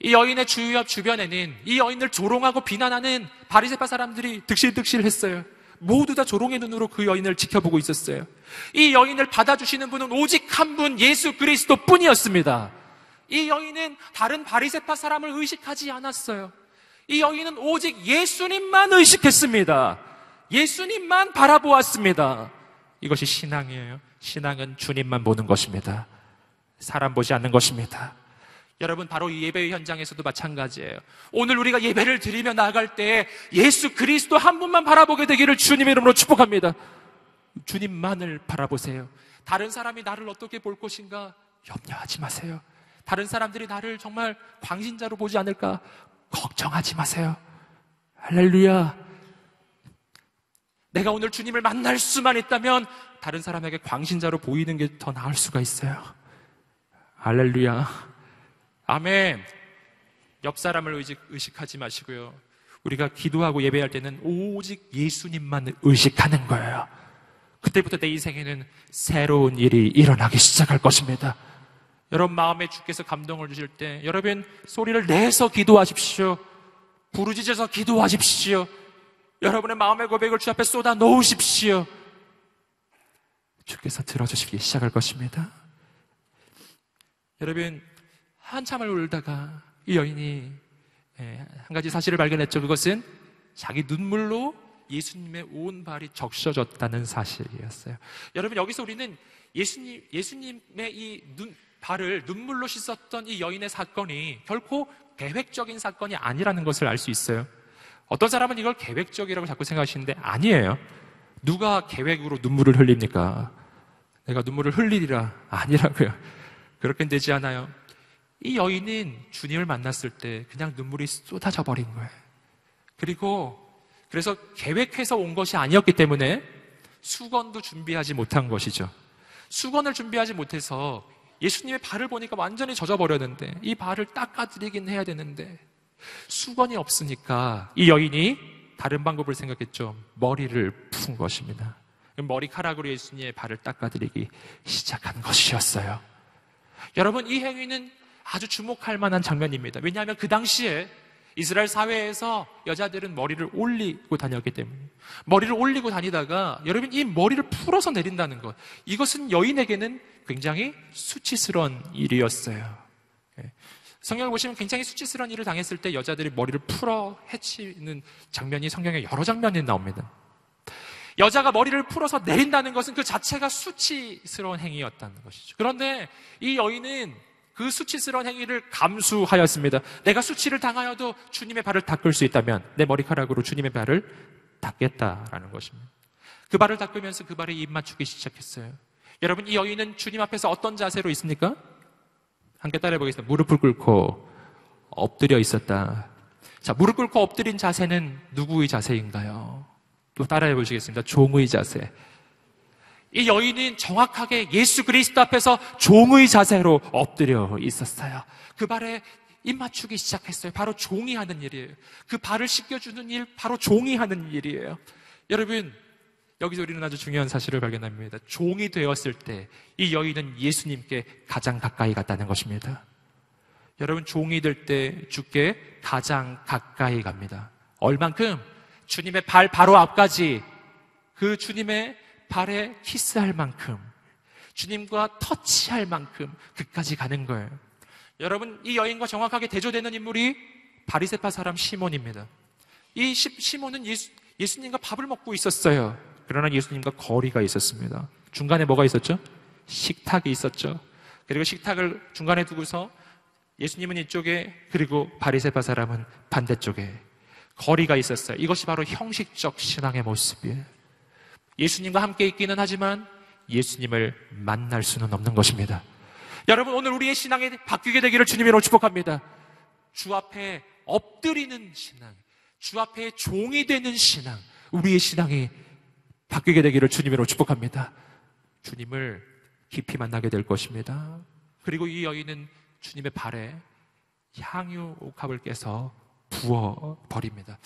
이 여인의 주위옆 주변에는 이 여인을 조롱하고 비난하는 바리새파 사람들이 득실득실했어요. 모두 다 조롱의 눈으로 그 여인을 지켜보고 있었어요. 이 여인을 받아주시는 분은 오직 한 분 예수 그리스도 뿐이었습니다. 이 여인은 다른 바리새파 사람을 의식하지 않았어요. 이 여인은 오직 예수님만 의식했습니다. 예수님만 바라보았습니다. 이것이 신앙이에요. 신앙은 주님만 보는 것입니다. 사람 보지 않는 것입니다. 여러분 바로 이 예배 현장에서도 마찬가지예요. 오늘 우리가 예배를 드리며 나아갈 때 예수 그리스도 한 분만 바라보게 되기를 주님의 이름으로 축복합니다. 주님만을 바라보세요. 다른 사람이 나를 어떻게 볼 것인가 염려하지 마세요. 다른 사람들이 나를 정말 광신자로 보지 않을까 걱정하지 마세요. 할렐루야. 내가 오늘 주님을 만날 수만 있다면 다른 사람에게 광신자로 보이는 게 더 나을 수가 있어요. 할렐루야. 아멘. 옆 사람을 의식, 의식하지 마시고요. 우리가 기도하고 예배할 때는 오직 예수님만 의식하는 거예요. 그때부터 내 인생에는 새로운 일이 일어나기 시작할 것입니다. 여러분 마음에 주께서 감동을 주실 때 여러분 소리를 내서 기도하십시오. 부르짖어서 기도하십시오. 여러분의 마음의 고백을 주 앞에 쏟아 놓으십시오. 주께서 들어주시기 시작할 것입니다. 여러분 한참을 울다가 이 여인이 예, 한 가지 사실을 발견했죠. 그것은 자기 눈물로 예수님의 온 발이 적셔졌다는 사실이었어요. 여러분 여기서 우리는 예수님 예수님의 이 눈, 발을 눈물로 씻었던 이 여인의 사건이 결코 계획적인 사건이 아니라는 것을 알 수 있어요. 어떤 사람은 이걸 계획적이라고 자꾸 생각하시는데 아니에요. 누가 계획으로 눈물을 흘립니까? 내가 눈물을 흘리리라 아니라고요. 그렇게 되지 않아요. 이 여인은 주님을 만났을 때 그냥 눈물이 쏟아져 버린 거예요. 그리고 그래서 계획해서 온 것이 아니었기 때문에 수건도 준비하지 못한 것이죠. 수건을 준비하지 못해서 예수님의 발을 보니까 완전히 젖어버렸는데 이 발을 닦아드리긴 해야 되는데 수건이 없으니까 이 여인이 다른 방법을 생각했죠. 머리를 푼 것입니다. 머리카락으로 예수님의 발을 닦아드리기 시작한 것이었어요. 여러분, 이 행위는 아주 주목할 만한 장면입니다. 왜냐하면 그 당시에 이스라엘 사회에서 여자들은 머리를 올리고 다녔기 때문에 머리를 올리고 다니다가 여러분 이 머리를 풀어서 내린다는 것 이것은 여인에게는 굉장히 수치스러운 일이었어요. 예. 성경을 보시면 굉장히 수치스러운 일을 당했을 때 여자들이 머리를 풀어 해치는 장면이 성경에 여러 장면이 나옵니다. 여자가 머리를 풀어서 내린다는 것은 그 자체가 수치스러운 행위였다는 것이죠. 그런데 이 여인은 그 수치스러운 행위를 감수하였습니다. 내가 수치를 당하여도 주님의 발을 닦을 수 있다면 내 머리카락으로 주님의 발을 닦겠다라는 것입니다. 그 발을 닦으면서 그 발에 입 맞추기 시작했어요. 여러분, 이 여인은 주님 앞에서 어떤 자세로 있습니까? 함께 따라해 보겠습니다. 무릎을 꿇고 엎드려 있었다. 자, 무릎 꿇고 엎드린 자세는 누구의 자세인가요? 또 따라해 보시겠습니다. 종의 자세. 이 여인은 정확하게 예수 그리스도 앞에서 종의 자세로 엎드려 있었어요. 그 발에 입 맞추기 시작했어요. 바로 종이 하는 일이에요. 그 발을 씻겨주는 일, 바로 종이 하는 일이에요. 여러분, 여기서 우리는 아주 중요한 사실을 발견합니다. 종이 되었을 때 이 여인은 예수님께 가장 가까이 갔다는 것입니다. 여러분, 종이 될 때 주께 가장 가까이 갑니다. 얼만큼? 주님의 발 바로 앞까지 그 주님의 발에 키스할 만큼, 주님과 터치할 만큼 그까지 가는 거예요. 여러분, 이 여인과 정확하게 대조되는 인물이 바리세파 사람 시몬입니다. 이 시몬은 예수, 예수님과 밥을 먹고 있었어요. 그러나 예수님과 거리가 있었습니다. 중간에 뭐가 있었죠? 식탁이 있었죠. 그리고 식탁을 중간에 두고서 예수님은 이쪽에 그리고 바리세파 사람은 반대쪽에 거리가 있었어요. 이것이 바로 형식적 신앙의 모습이에요. 예수님과 함께 있기는 하지만 예수님을 만날 수는 없는 것입니다. 여러분, 오늘 우리의 신앙이 바뀌게 되기를 주님으로 축복합니다. 주 앞에 엎드리는 신앙, 주 앞에 종이 되는 신앙, 우리의 신앙이 바뀌게 되기를 주님으로 축복합니다. 주님을 깊이 만나게 될 것입니다. 그리고 이 여인은 주님의 발에 향유 옥합을 깨서 부어 버립니다.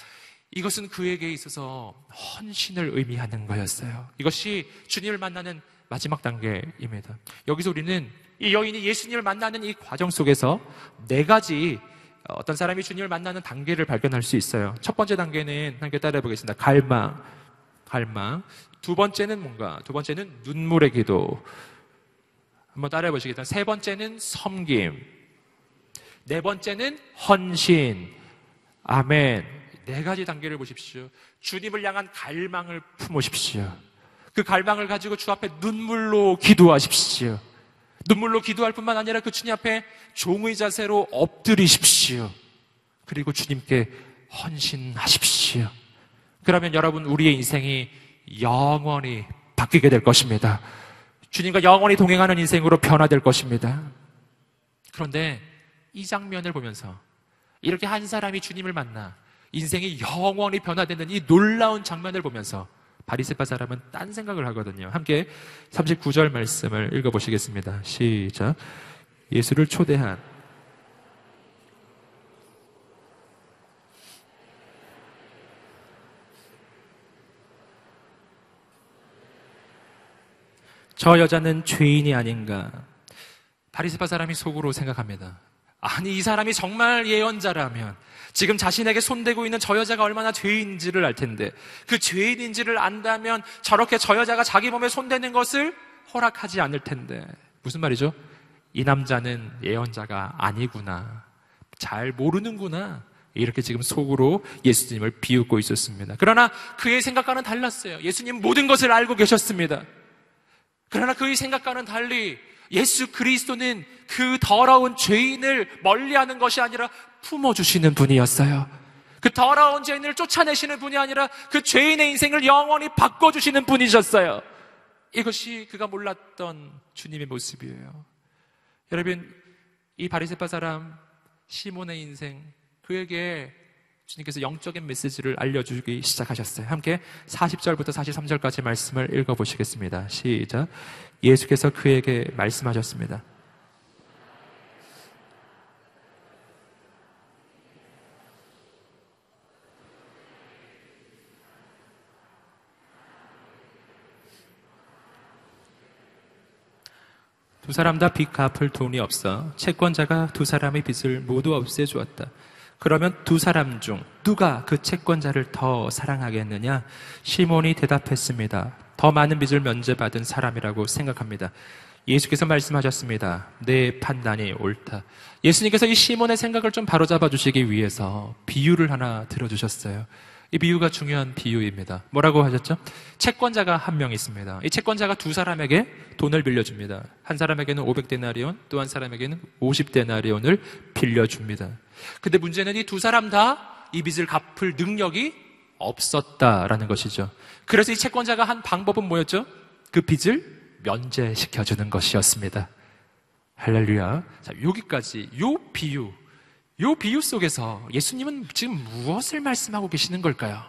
이것은 그에게 있어서 헌신을 의미하는 거였어요. 이것이 주님을 만나는 마지막 단계입니다. 여기서 우리는 이 여인이 예수님을 만나는 이 과정 속에서 네 가지 어떤 사람이 주님을 만나는 단계를 발견할 수 있어요. 첫 번째 단계는 함께 따라해 보겠습니다. 갈망, 갈망. 두 번째는 뭔가? 두 번째는 눈물의 기도. 한번 따라해 보시겠다. 세 번째는 섬김. 네 번째는 헌신. 아멘. 네 가지 단계를 보십시오. 주님을 향한 갈망을 품으십시오. 그 갈망을 가지고 주 앞에 눈물로 기도하십시오. 눈물로 기도할 뿐만 아니라 그 주님 앞에 종의 자세로 엎드리십시오. 그리고 주님께 헌신하십시오. 그러면 여러분, 우리의 인생이 영원히 바뀌게 될 것입니다. 주님과 영원히 동행하는 인생으로 변화될 것입니다. 그런데 이 장면을 보면서 이렇게 한 사람이 주님을 만나 인생이 영원히 변화되는 이 놀라운 장면을 보면서 바리세파 사람은 딴 생각을 하거든요. 함께 39절 말씀을 읽어보시겠습니다. 시작. 예수를 초대한 저 여자는 죄인이 아닌가. 바리세파 사람이 속으로 생각합니다. 아니, 이 사람이 정말 예언자라면 지금 자신에게 손대고 있는 저 여자가 얼마나 죄인지를 알 텐데 그 죄인인지를 안다면 저렇게 저 여자가 자기 몸에 손대는 것을 허락하지 않을 텐데 무슨 말이죠? 이 남자는 예언자가 아니구나. 잘 모르는구나. 이렇게 지금 속으로 예수님을 비웃고 있었습니다. 그러나 그의 생각과는 달랐어요. 예수님 모든 것을 알고 계셨습니다. 그러나 그의 생각과는 달리 예수 그리스도는 그 더러운 죄인을 멀리하는 것이 아니라 품어주시는 분이었어요. 그 더러운 죄인을 쫓아내시는 분이 아니라 그 죄인의 인생을 영원히 바꿔주시는 분이셨어요. 이것이 그가 몰랐던 주님의 모습이에요. 여러분, 이 바리새파 사람 시몬의 인생 그에게 주님께서 영적인 메시지를 알려주기 시작하셨어요. 함께 40절부터 43절까지 말씀을 읽어보시겠습니다. 시작. 예수께서 그에게 말씀하셨습니다. 두 사람 다 빚 갚을 돈이 없어 채권자가 두 사람의 빚을 모두 없애주었다. 그러면 두 사람 중 누가 그 채권자를 더 사랑하겠느냐? 시몬이 대답했습니다. 더 많은 빚을 면제받은 사람이라고 생각합니다. 예수께서 말씀하셨습니다. 내 판단이 옳다. 예수님께서 이 시몬의 생각을 좀 바로잡아 주시기 위해서 비유를 하나 들어주셨어요. 이 비유가 중요한 비유입니다. 뭐라고 하셨죠? 채권자가 한 명 있습니다. 이 채권자가 두 사람에게 돈을 빌려줍니다. 한 사람에게는 500데나리온, 또 한 사람에게는 50데나리온을 빌려줍니다. 근데 문제는 이 두 사람 다 이 빚을 갚을 능력이 없었다라는 것이죠. 그래서 이 채권자가 한 방법은 뭐였죠? 그 빚을 면제시켜주는 것이었습니다. 할렐루야. 자, 여기까지, 요 비유, 이 비유 속에서 예수님은 지금 무엇을 말씀하고 계시는 걸까요?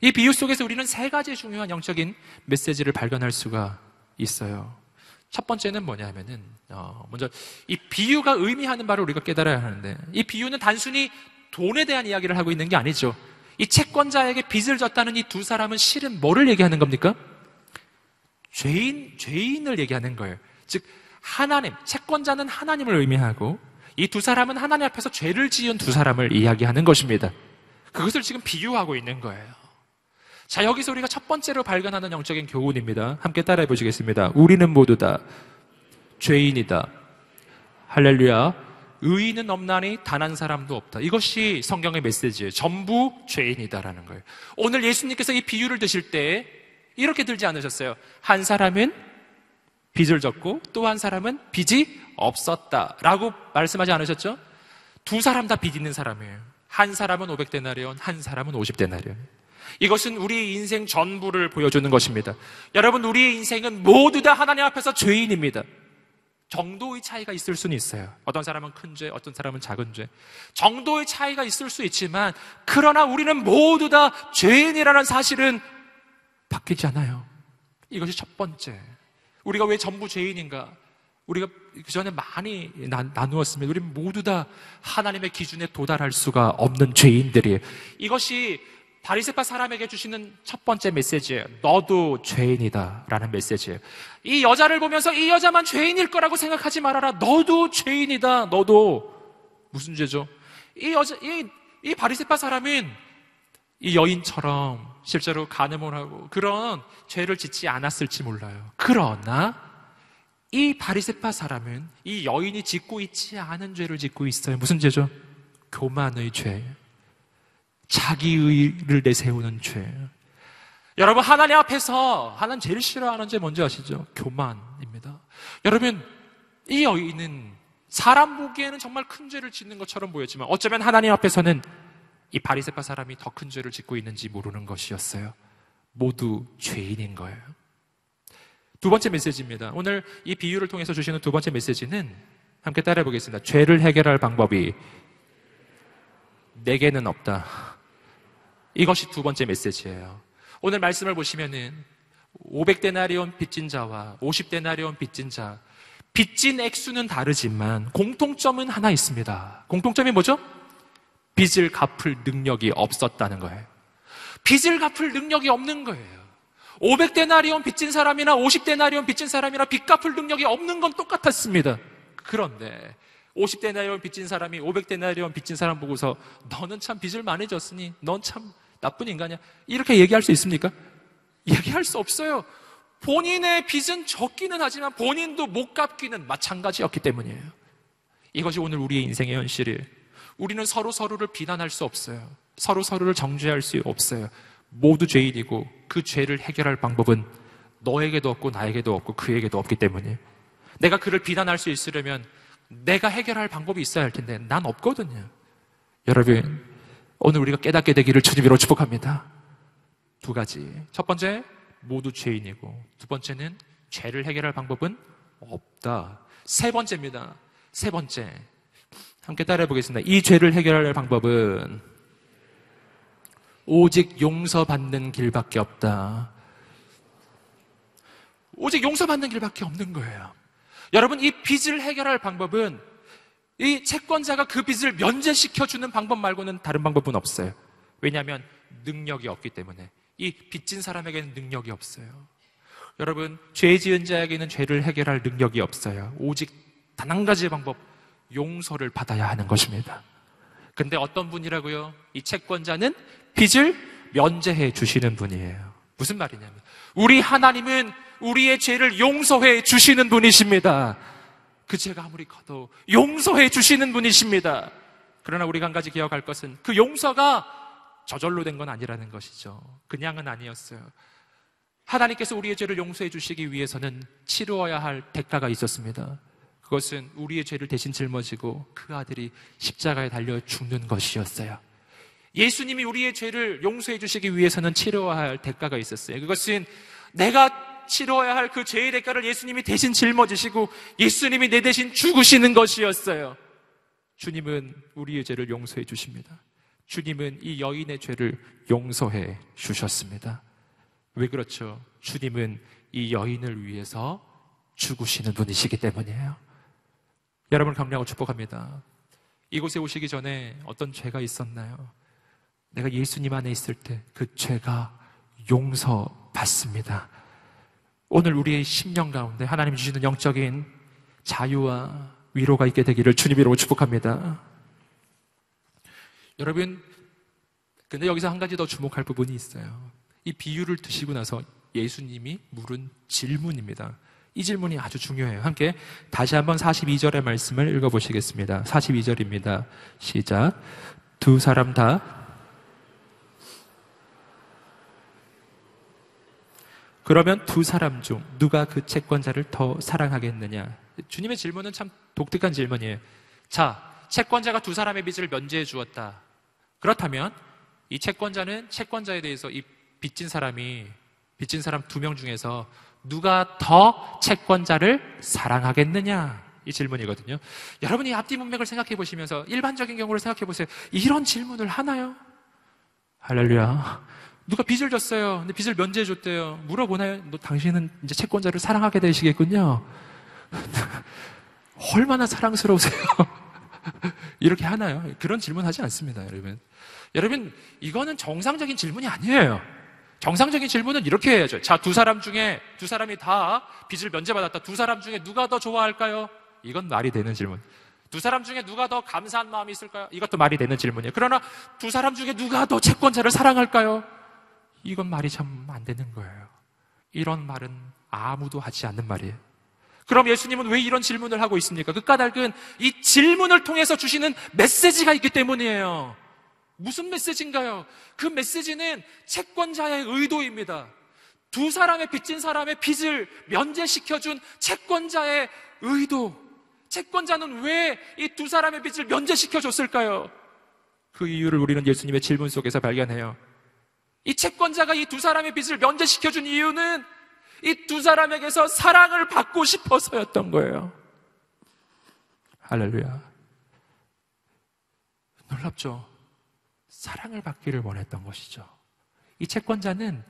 이 비유 속에서 우리는 세 가지 중요한 영적인 메시지를 발견할 수가 있어요. 첫 번째는 뭐냐면은 어, 먼저 이 비유가 의미하는 바를 우리가 깨달아야 하는데 이 비유는 단순히 돈에 대한 이야기를 하고 있는 게 아니죠. 이 채권자에게 빚을 졌다는 이 두 사람은 실은 뭐를 얘기하는 겁니까? 죄인 죄인을 얘기하는 거예요. 즉 하나님 채권자는 하나님을 의미하고 이 두 사람은 하나님 앞에서 죄를 지은 두 사람을 이야기하는 것입니다. 그것을 지금 비유하고 있는 거예요. 자, 여기서 우리가 첫 번째로 발견하는 영적인 교훈입니다. 함께 따라해 보시겠습니다. 우리는 모두 다 죄인이다. 할렐루야. 의인은 없나니 단 한 사람도 없다. 이것이 성경의 메시지예요. 전부 죄인이다라는 거예요. 오늘 예수님께서 이 비유를 드실 때 이렇게 들지 않으셨어요. 한 사람은 빚을 졌고 또 한 사람은 빚이 없었다라고 말씀하지 않으셨죠? 두 사람 다 빚 있는 사람이에요. 한 사람은 500데나리온, 한 사람은 50데나리온. 이것은 우리 인생 전부를 보여주는 것입니다. 여러분, 우리의 인생은 모두 다 하나님 앞에서 죄인입니다. 정도의 차이가 있을 수는 있어요. 어떤 사람은 큰 죄, 어떤 사람은 작은 죄. 정도의 차이가 있을 수 있지만, 그러나 우리는 모두 다 죄인이라는 사실은 바뀌지 않아요. 이것이 첫 번째. 우리가 왜 전부 죄인인가? 우리가 그 전에 많이 나, 누었습니다 우리 모두 다 하나님의 기준에 도달할 수가 없는 죄인들이에요. 이것이 바리새파 사람에게 주시는 첫 번째 메시지예요. 너도 죄인이다라는 메시지예요. 이 여자를 보면서 이 여자만 죄인일 거라고 생각하지 말아라. 너도 죄인이다. 너도 무슨 죄죠? 이 여자 이, 이 바리새파 사람은 이 여인처럼 실제로 간음을 하고 그런 죄를 짓지 않았을지 몰라요. 그러나 이 바리세파 사람은 이 여인이 짓고 있지 않은 죄를 짓고 있어요. 무슨 죄죠? 교만의 죄. 자기의를 내세우는 죄. 여러분, 하나님 앞에서 하나님 제일 싫어하는 죄 뭔지 아시죠? 교만입니다. 여러분, 이 여인은 사람 보기에는 정말 큰 죄를 짓는 것처럼 보였지만 어쩌면 하나님 앞에서는 이 바리세파 사람이 더 큰 죄를 짓고 있는지 모르는 것이었어요. 모두 죄인인 거예요. 두 번째 메시지입니다. 오늘 이 비유를 통해서 주시는 두 번째 메시지는 함께 따라해 보겠습니다. 죄를 해결할 방법이 내게는 없다. 이것이 두 번째 메시지예요. 오늘 말씀을 보시면은 500데나리온 빚진 자와 50데나리온 빚진 자 빚진 액수는 다르지만 공통점은 하나 있습니다. 공통점이 뭐죠? 빚을 갚을 능력이 없었다는 거예요. 빚을 갚을 능력이 없는 거예요. 500데나리온 빚진 사람이나 50데나리온 빚진 사람이나 빚 갚을 능력이 없는 건 똑같았습니다. 그런데 50데나리온 빚진 사람이 500데나리온 빚진 사람 보고서 너는 참 빚을 많이 졌으니 넌 참 나쁜 인간이야. 이렇게 얘기할 수 있습니까? 얘기할 수 없어요. 본인의 빚은 적기는 하지만 본인도 못 갚기는 마찬가지였기 때문이에요. 이것이 오늘 우리의 인생의 현실이에요. 우리는 서로 서로를 비난할 수 없어요. 서로 서로를 정죄할 수 없어요. 모두 죄인이고 그 죄를 해결할 방법은 너에게도 없고 나에게도 없고 그에게도 없기 때문에 내가 그를 비난할 수 있으려면 내가 해결할 방법이 있어야 할 텐데 난 없거든요. 여러분 오늘 우리가 깨닫게 되기를 주님으로 축복합니다. 두 가지. 첫 번째 모두 죄인이고 두 번째는 죄를 해결할 방법은 없다. 세 번째입니다. 세 번째. 함께 따라해 보겠습니다. 이 죄를 해결할 방법은 오직 용서받는 길밖에 없다. 오직 용서받는 길밖에 없는 거예요. 여러분, 이 빚을 해결할 방법은 이 채권자가 그 빚을 면제시켜주는 방법 말고는 다른 방법은 없어요. 왜냐하면 능력이 없기 때문에. 이 빚진 사람에게는 능력이 없어요. 여러분, 죄 지은 자에게는 죄를 해결할 능력이 없어요. 오직 단 한 가지의 방법, 용서를 받아야 하는 것입니다. 근데 어떤 분이라고요? 이 채권자는 빚을 면제해 주시는 분이에요. 무슨 말이냐면, 우리 하나님은 우리의 죄를 용서해 주시는 분이십니다. 그 죄가 아무리 커도 용서해 주시는 분이십니다. 그러나 우리가 한 가지 기억할 것은 그 용서가 저절로 된 건 아니라는 것이죠. 그냥은 아니었어요. 하나님께서 우리의 죄를 용서해 주시기 위해서는 치루어야 할 대가가 있었습니다. 그것은 우리의 죄를 대신 짊어지고 그 아들이 십자가에 달려 죽는 것이었어요. 예수님이 우리의 죄를 용서해 주시기 위해서는 치러야 할 대가가 있었어요. 그것은 내가 치러야 할 그 죄의 대가를 예수님이 대신 짊어지시고 예수님이 내 대신 죽으시는 것이었어요. 주님은 우리의 죄를 용서해 주십니다. 주님은 이 여인의 죄를 용서해 주셨습니다. 왜 그렇죠? 주님은 이 여인을 위해서 죽으시는 분이시기 때문이에요. 여러분 감리하고 축복합니다. 이곳에 오시기 전에 어떤 죄가 있었나요? 내가 예수님 안에 있을 때 그 죄가 용서받습니다. 오늘 우리의 심령 가운데 하나님 주시는 영적인 자유와 위로가 있게 되기를 주님이로 축복합니다. 여러분, 근데 여기서 한 가지 더 주목할 부분이 있어요. 이 비유를 드시고 나서 예수님이 물은 질문입니다. 이 질문이 아주 중요해요. 함께 다시 한번 42절의 말씀을 읽어보시겠습니다. 42절입니다. 시작. 두 사람 다 그러면 두 사람 중 누가 그 채권자를 더 사랑하겠느냐? 주님의 질문은 참 독특한 질문이에요. 자, 채권자가 두 사람의 빚을 면제해 주었다. 그렇다면 이 채권자는 채권자에 대해서 이 빚진 사람이 빚진 사람 두 명 중에서 누가 더 채권자를 사랑하겠느냐? 이 질문이거든요. 여러분이 앞뒤 문맥을 생각해 보시면서 일반적인 경우를 생각해 보세요. 이런 질문을 하나요? 할렐루야. 누가 빚을 졌어요. 근데 빚을 면제해 줬대요. 물어보나요? 너 당신은 이제 채권자를 사랑하게 되시겠군요. 얼마나 사랑스러우세요? 이렇게 하나요? 그런 질문 하지 않습니다, 여러분. 여러분, 이거는 정상적인 질문이 아니에요. 정상적인 질문은 이렇게 해야죠. 자, 두 사람 중에, 두 사람이 다 빚을 면제받았다. 두 사람 중에 누가 더 좋아할까요? 이건 말이 되는 질문. 두 사람 중에 누가 더 감사한 마음이 있을까요? 이것도 말이 되는 질문이에요. 그러나 두 사람 중에 누가 더 채권자를 사랑할까요? 이건 말이 참 안 되는 거예요. 이런 말은 아무도 하지 않는 말이에요. 그럼 예수님은 왜 이런 질문을 하고 있습니까? 그 까닭은 이 질문을 통해서 주시는 메시지가 있기 때문이에요. 무슨 메시지인가요? 그 메시지는 채권자의 의도입니다. 두 사람의 빚진 사람의 빚을 면제시켜준 채권자의 의도. 채권자는 왜 이 두 사람의 빚을 면제시켜줬을까요? 그 이유를 우리는 예수님의 질문 속에서 발견해요. 이 채권자가 이 두 사람의 빚을 면제시켜 준 이유는 이 두 사람에게서 사랑을 받고 싶어서였던 거예요. 할렐루야. 놀랍죠? 사랑을 받기를 원했던 것이죠. 이 채권자는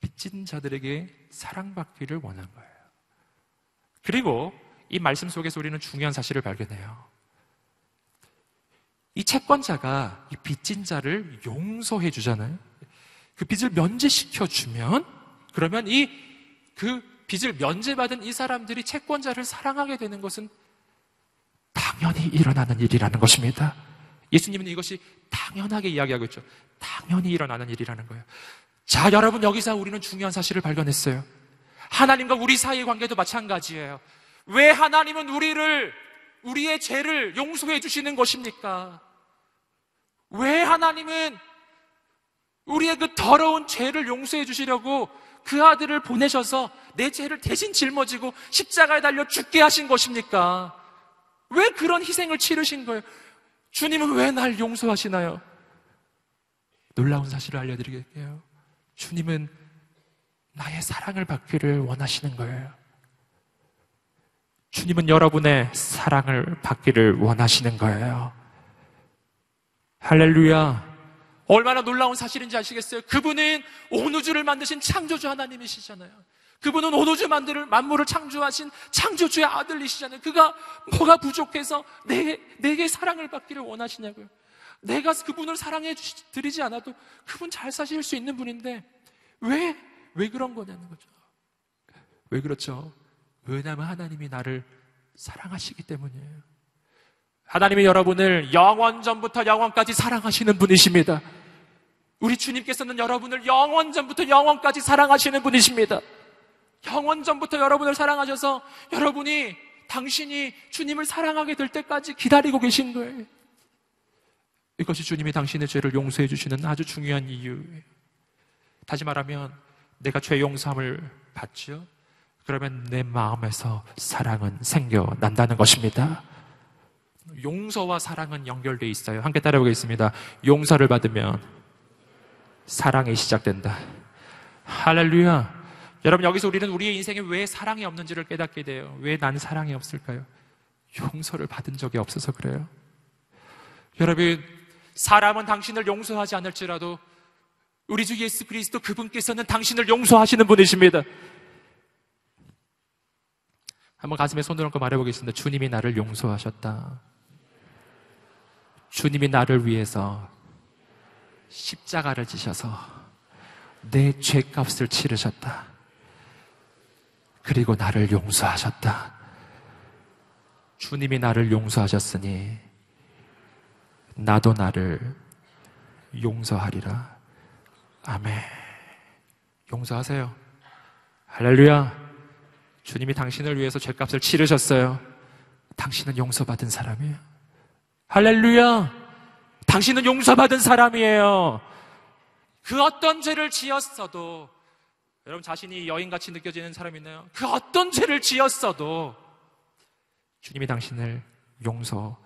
빚진 자들에게 사랑받기를 원한 거예요. 그리고 이 말씀 속에서 우리는 중요한 사실을 발견해요. 이 채권자가 이 빚진 자를 용서해 주잖아요. 그 빚을 면제시켜 주면 그러면 이 그 빚을 면제받은 이 사람들이 채권자를 사랑하게 되는 것은 당연히 일어나는 일이라는 것입니다. 예수님은 이것이 당연하게 이야기하고 있죠. 당연히 일어나는 일이라는 거예요. 자, 여러분, 여기서 우리는 중요한 사실을 발견했어요. 하나님과 우리 사이의 관계도 마찬가지예요. 왜 하나님은 우리를, 우리의 죄를 용서해 주시는 것입니까? 왜 하나님은 우리의 그 더러운 죄를 용서해 주시려고 그 아들을 보내셔서 내 죄를 대신 짊어지고 십자가에 달려 죽게 하신 것입니까? 왜 그런 희생을 치르신 거예요? 주님은 왜 날 용서하시나요? 놀라운 사실을 알려드리겠게요. 주님은 나의 사랑을 받기를 원하시는 거예요. 주님은 여러분의 사랑을 받기를 원하시는 거예요. 할렐루야. 얼마나 놀라운 사실인지 아시겠어요? 그분은 온 우주를 만드신 창조주 하나님이시잖아요. 그분은 온 우주 만들을 만물을 창조하신 창조주의 아들이시잖아요. 그가 뭐가 부족해서 내, 내게 사랑을 받기를 원하시냐고요. 내가 그분을 사랑해 드리지 않아도 그분 잘 사실 수 있는 분인데 왜, 왜 그런 거냐는 거죠. 왜 그렇죠? 왜냐하면 하나님이 나를 사랑하시기 때문이에요. 하나님이 여러분을 영원 전부터 영원까지 사랑하시는 분이십니다. 우리 주님께서는 여러분을 영원 전부터 영원까지 사랑하시는 분이십니다. 영원 전부터 여러분을 사랑하셔서 여러분이 당신이 주님을 사랑하게 될 때까지 기다리고 계신 거예요. 이것이 주님이 당신의 죄를 용서해 주시는 아주 중요한 이유예요. 다시 말하면 내가 죄 용서함을 받죠. 그러면 내 마음에서 사랑은 생겨난다는 것입니다. 용서와 사랑은 연결되어 있어요. 함께 따라보겠습니다. 용서를 받으면 사랑이 시작된다. 할렐루야. 여러분, 여기서 우리는 우리의 인생에 왜 사랑이 없는지를 깨닫게 돼요. 왜 난 사랑이 없을까요? 용서를 받은 적이 없어서 그래요. 여러분, 사람은 당신을 용서하지 않을지라도 우리 주 예수 그리스도 그분께서는 당신을 용서하시는 분이십니다. 한번 가슴에 손을 얹고 말해보겠습니다. 주님이 나를 용서하셨다. 주님이 나를 위해서 십자가를 지셔서 내 죄값을 치르셨다. 그리고 나를 용서하셨다. 주님이 나를 용서하셨으니 나도 나를 용서하리라. 아멘. 용서하세요. 할렐루야. 주님이 당신을 위해서 죄값을 치르셨어요. 당신은 용서받은 사람이에요. 할렐루야! 당신은 용서받은 사람이에요. 그 어떤 죄를 지었어도, 여러분 자신이 여인같이 느껴지는 사람 있나요? 그 어떤 죄를 지었어도, 주님이 당신을 용서하셨어요.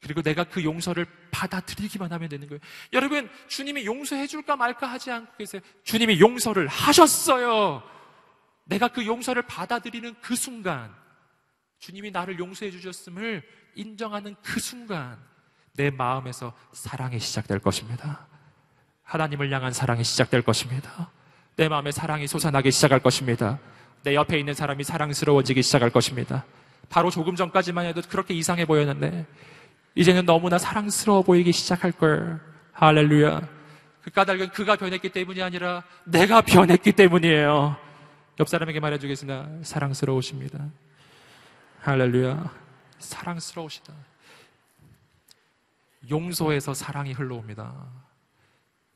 그리고 내가 그 용서를 받아들이기만 하면 되는 거예요. 여러분, 주님이 용서해 줄까 말까 하지 않고 계세요. 주님이 용서를 하셨어요. 내가 그 용서를 받아들이는 그 순간, 주님이 나를 용서해 주셨음을 인정하는 그 순간, 내 마음에서 사랑이 시작될 것입니다. 하나님을 향한 사랑이 시작될 것입니다. 내 마음에 사랑이 솟아나기 시작할 것입니다. 내 옆에 있는 사람이 사랑스러워지기 시작할 것입니다. 바로 조금 전까지만 해도 그렇게 이상해 보였는데, 이제는 너무나 사랑스러워 보이기 시작할 걸. 할렐루야. 그 까닭은 그가 변했기 때문이 아니라 내가 변했기 때문이에요. 옆 사람에게 말해주겠습니다. 사랑스러우십니다. 할렐루야. 사랑스러우시다. 용서에서 사랑이 흘러옵니다.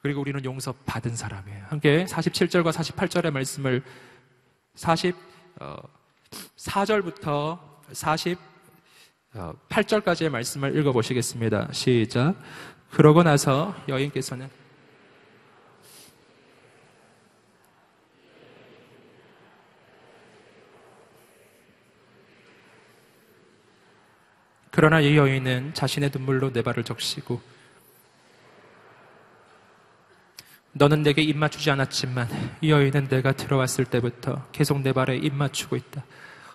그리고 우리는 용서 받은 사람이에요. 함께 47절과 48절의 말씀을 44절부터 48절까지의 말씀을 읽어보시겠습니다. 시작. 그러고 나서 여인께서는 그러나 이 여인은 자신의 눈물로 내 발을 적시고 너는 내게 입 맞추지 않았지만 이 여인은 내가 들어왔을 때부터 계속 내 발에 입 맞추고 있다.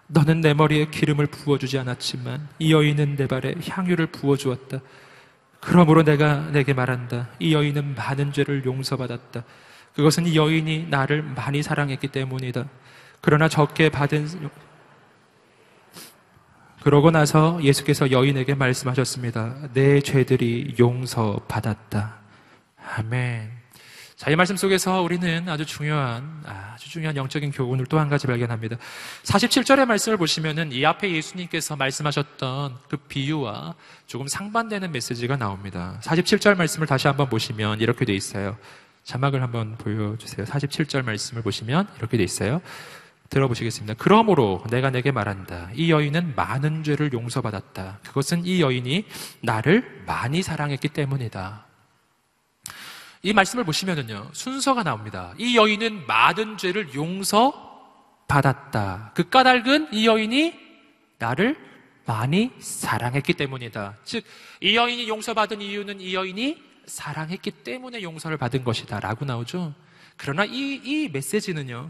너는 내 머리에 기름을 부어주지 않았지만 이 여인은 내 발에 향유를 부어주었다. 그러므로 내가 내게 말한다. 이 여인은 많은 죄를 용서받았다. 그것은 이 여인이 나를 많이 사랑했기 때문이다. 그러나 적게 받은 그러고 나서 예수께서 여인에게 말씀하셨습니다. 내 죄들이 용서받았다. 아멘. 자, 이 말씀 속에서 우리는 아주 중요한, 아주 중요한 영적인 교훈을 또 한 가지 발견합니다. 47절의 말씀을 보시면은 이 앞에 예수님께서 말씀하셨던 그 비유와 조금 상반되는 메시지가 나옵니다. 47절 말씀을 다시 한번 보시면 이렇게 돼 있어요. 자막을 한번 보여주세요. 47절 말씀을 보시면 이렇게 돼 있어요. 들어보시겠습니다. 그러므로 내가 내게 말한다. 이 여인은 많은 죄를 용서받았다. 그것은 이 여인이 나를 많이 사랑했기 때문이다. 이 말씀을 보시면은요, 순서가 나옵니다. 이 여인은 많은 죄를 용서받았다. 그 까닭은 이 여인이 나를 많이 사랑했기 때문이다. 즉, 이 여인이 용서받은 이유는 이 여인이 사랑했기 때문에 용서를 받은 것이다. 라고 나오죠. 그러나 이, 이 메시지는요,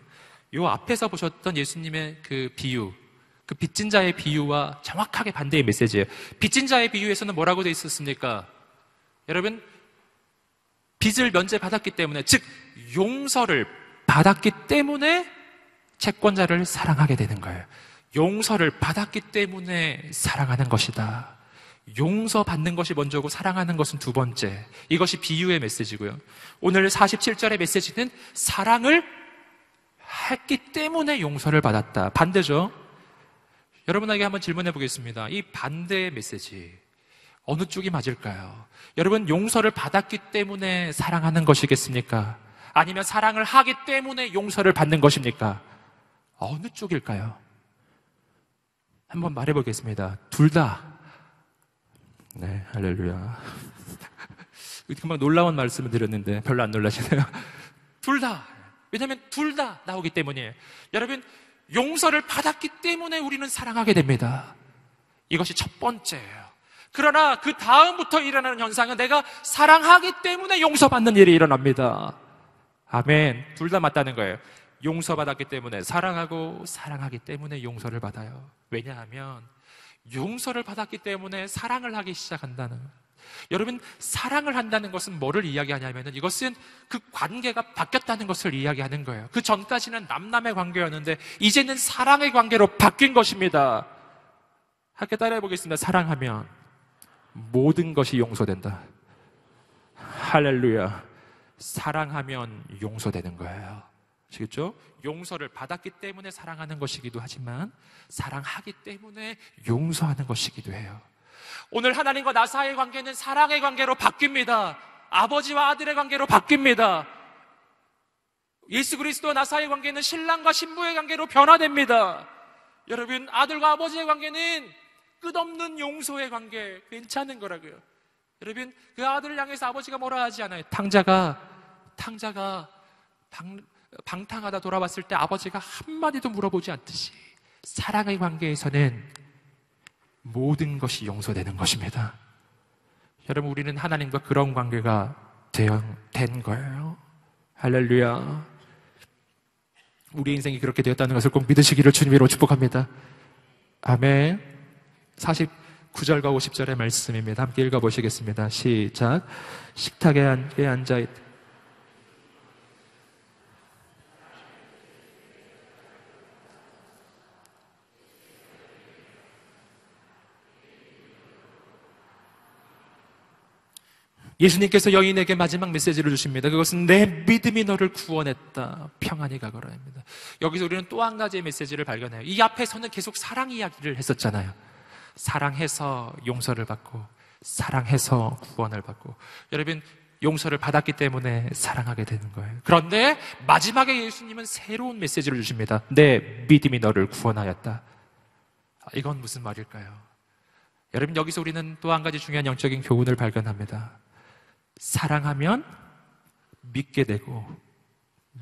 요 앞에서 보셨던 예수님의 그 비유, 그 빚진 자의 비유와 정확하게 반대의 메시지예요. 빚진 자의 비유에서는 뭐라고 되어 있었습니까? 여러분, 빚을 면제받았기 때문에, 즉, 용서를 받았기 때문에 채권자를 사랑하게 되는 거예요. 용서를 받았기 때문에 사랑하는 것이다. 용서받는 것이 먼저고 사랑하는 것은 두 번째. 이것이 비유의 메시지고요. 오늘 47절의 메시지는 사랑을 했기 때문에 용서를 받았다. 반대죠. 여러분에게 한번 질문해 보겠습니다. 이 반대의 메시지. 어느 쪽이 맞을까요? 여러분, 용서를 받았기 때문에 사랑하는 것이겠습니까? 아니면 사랑을 하기 때문에 용서를 받는 것입니까? 어느 쪽일까요? 한번 말해 보겠습니다. 둘 다. 네, 할렐루야. 금방 놀라운 말씀을 드렸는데 별로 안 놀라시네요. 둘 다. 왜냐하면 둘 다 나오기 때문이에요. 여러분, 용서를 받았기 때문에 우리는 사랑하게 됩니다. 이것이 첫 번째예요. 그러나 그 다음부터 일어나는 현상은 내가 사랑하기 때문에 용서받는 일이 일어납니다. 아멘. 둘 다 맞다는 거예요. 용서받았기 때문에 사랑하고 사랑하기 때문에 용서를 받아요. 왜냐하면 용서를 받았기 때문에 사랑을 하기 시작한다는 여러분 사랑을 한다는 것은 뭐를 이야기하냐면 이것은 그 관계가 바뀌었다는 것을 이야기하는 거예요. 그 전까지는 남남의 관계였는데 이제는 사랑의 관계로 바뀐 것입니다. 함께 따라해 보겠습니다. 사랑하면 모든 것이 용서된다. 할렐루야. 사랑하면 용서되는 거예요. 아시겠죠? 용서를 받았기 때문에 사랑하는 것이기도 하지만 사랑하기 때문에 용서하는 것이기도 해요. 오늘 하나님과 나 사이의 관계는 사랑의 관계로 바뀝니다. 아버지와 아들의 관계로 바뀝니다. 예수 그리스도와 나 사이의 관계는 신랑과 신부의 관계로 변화됩니다. 여러분, 아들과 아버지의 관계는 끝없는 용서의 관계, 괜찮은 거라고요. 여러분, 그 아들을 향해서 아버지가 뭐라 하지 않아요. 탕자가, 탕자가 방, 방탕하다 돌아왔을 때 아버지가 한마디도 물어보지 않듯이 사랑의 관계에서는 모든 것이 용서되는 것입니다. 여러분, 우리는 하나님과 그런 관계가 된 거예요. 할렐루야. 우리 인생이 그렇게 되었다는 것을 꼭 믿으시기를 주님으로 축복합니다. 아멘. 49절과 50절의 말씀입니다. 함께 읽어보시겠습니다. 시작. 식탁에 앉아 있다. 예수님께서 여인에게 마지막 메시지를 주십니다. 그것은 내 믿음이 너를 구원했다. 평안히 가거라 입니다. 여기서 우리는 또 한 가지의 메시지를 발견해요. 이 앞에서는 계속 사랑 이야기를 했었잖아요. 사랑해서 용서를 받고, 사랑해서 구원을 받고. 여러분, 용서를 받았기 때문에 사랑하게 되는 거예요. 그런데 마지막에 예수님은 새로운 메시지를 주십니다. 내 믿음이 너를 구원하였다. 이건 무슨 말일까요? 여러분, 여기서 우리는 또 한 가지 중요한 영적인 교훈을 발견합니다. 사랑하면 믿게 되고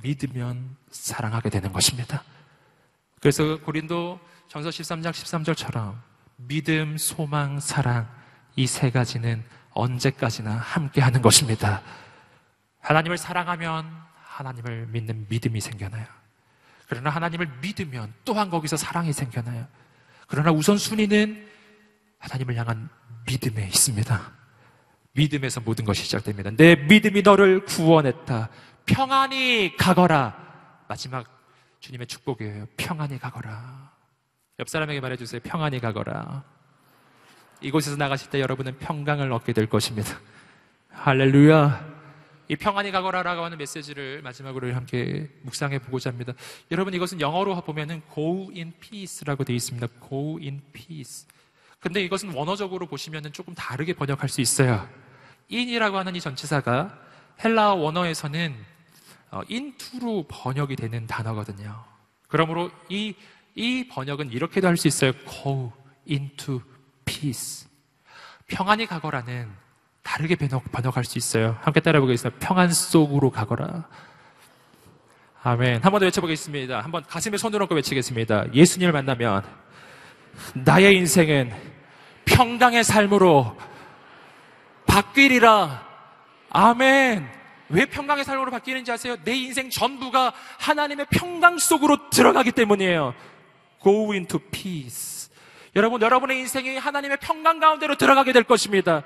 믿으면 사랑하게 되는 것입니다. 그래서 고린도 전서 13장 13절처럼 믿음, 소망, 사랑 이 세 가지는 언제까지나 함께 하는 것입니다. 하나님을 사랑하면 하나님을 믿는 믿음이 생겨나요. 그러나 하나님을 믿으면 또한 거기서 사랑이 생겨나요. 그러나 우선순위는 하나님을 향한 믿음에 있습니다. 믿음에서 모든 것이 시작됩니다. 내 믿음이 너를 구원했다. 평안히 가거라. 마지막 주님의 축복이에요. 평안히 가거라. 옆 사람에게 말해주세요. 평안히 가거라. 이곳에서 나가실 때 여러분은 평강을 얻게 될 것입니다. 할렐루야. 이 평안히 가거라라고 하는 메시지를 마지막으로 함께 묵상해 보고자 합니다. 여러분 이것은 영어로 보면은 go in peace라고 되어 있습니다. go in peace. 근데 이것은 원어적으로 보시면은 조금 다르게 번역할 수 있어요. In이라고 하는 이 전치사가 헬라어 원어에서는 어, into로 번역이 되는 단어거든요. 그러므로 이, 이 번역은 이렇게도 할 수 있어요. go into peace. 평안히 가거라는 다르게 번역, 번역 할 수 있어요. 함께 따라해보겠습니다. 평안 속으로 가거라. 아멘. 한 번 더 외쳐보겠습니다. 한번 가슴에 손을 얹고 외치겠습니다. 예수님을 만나면 나의 인생은 평강의 삶으로 바뀌리라. 아멘. 왜 평강의 삶으로 바뀌는지 아세요? 내 인생 전부가 하나님의 평강 속으로 들어가기 때문이에요. Go into peace. 여러분, 여러분의 인생이 하나님의 평강 가운데로 들어가게 될 것입니다.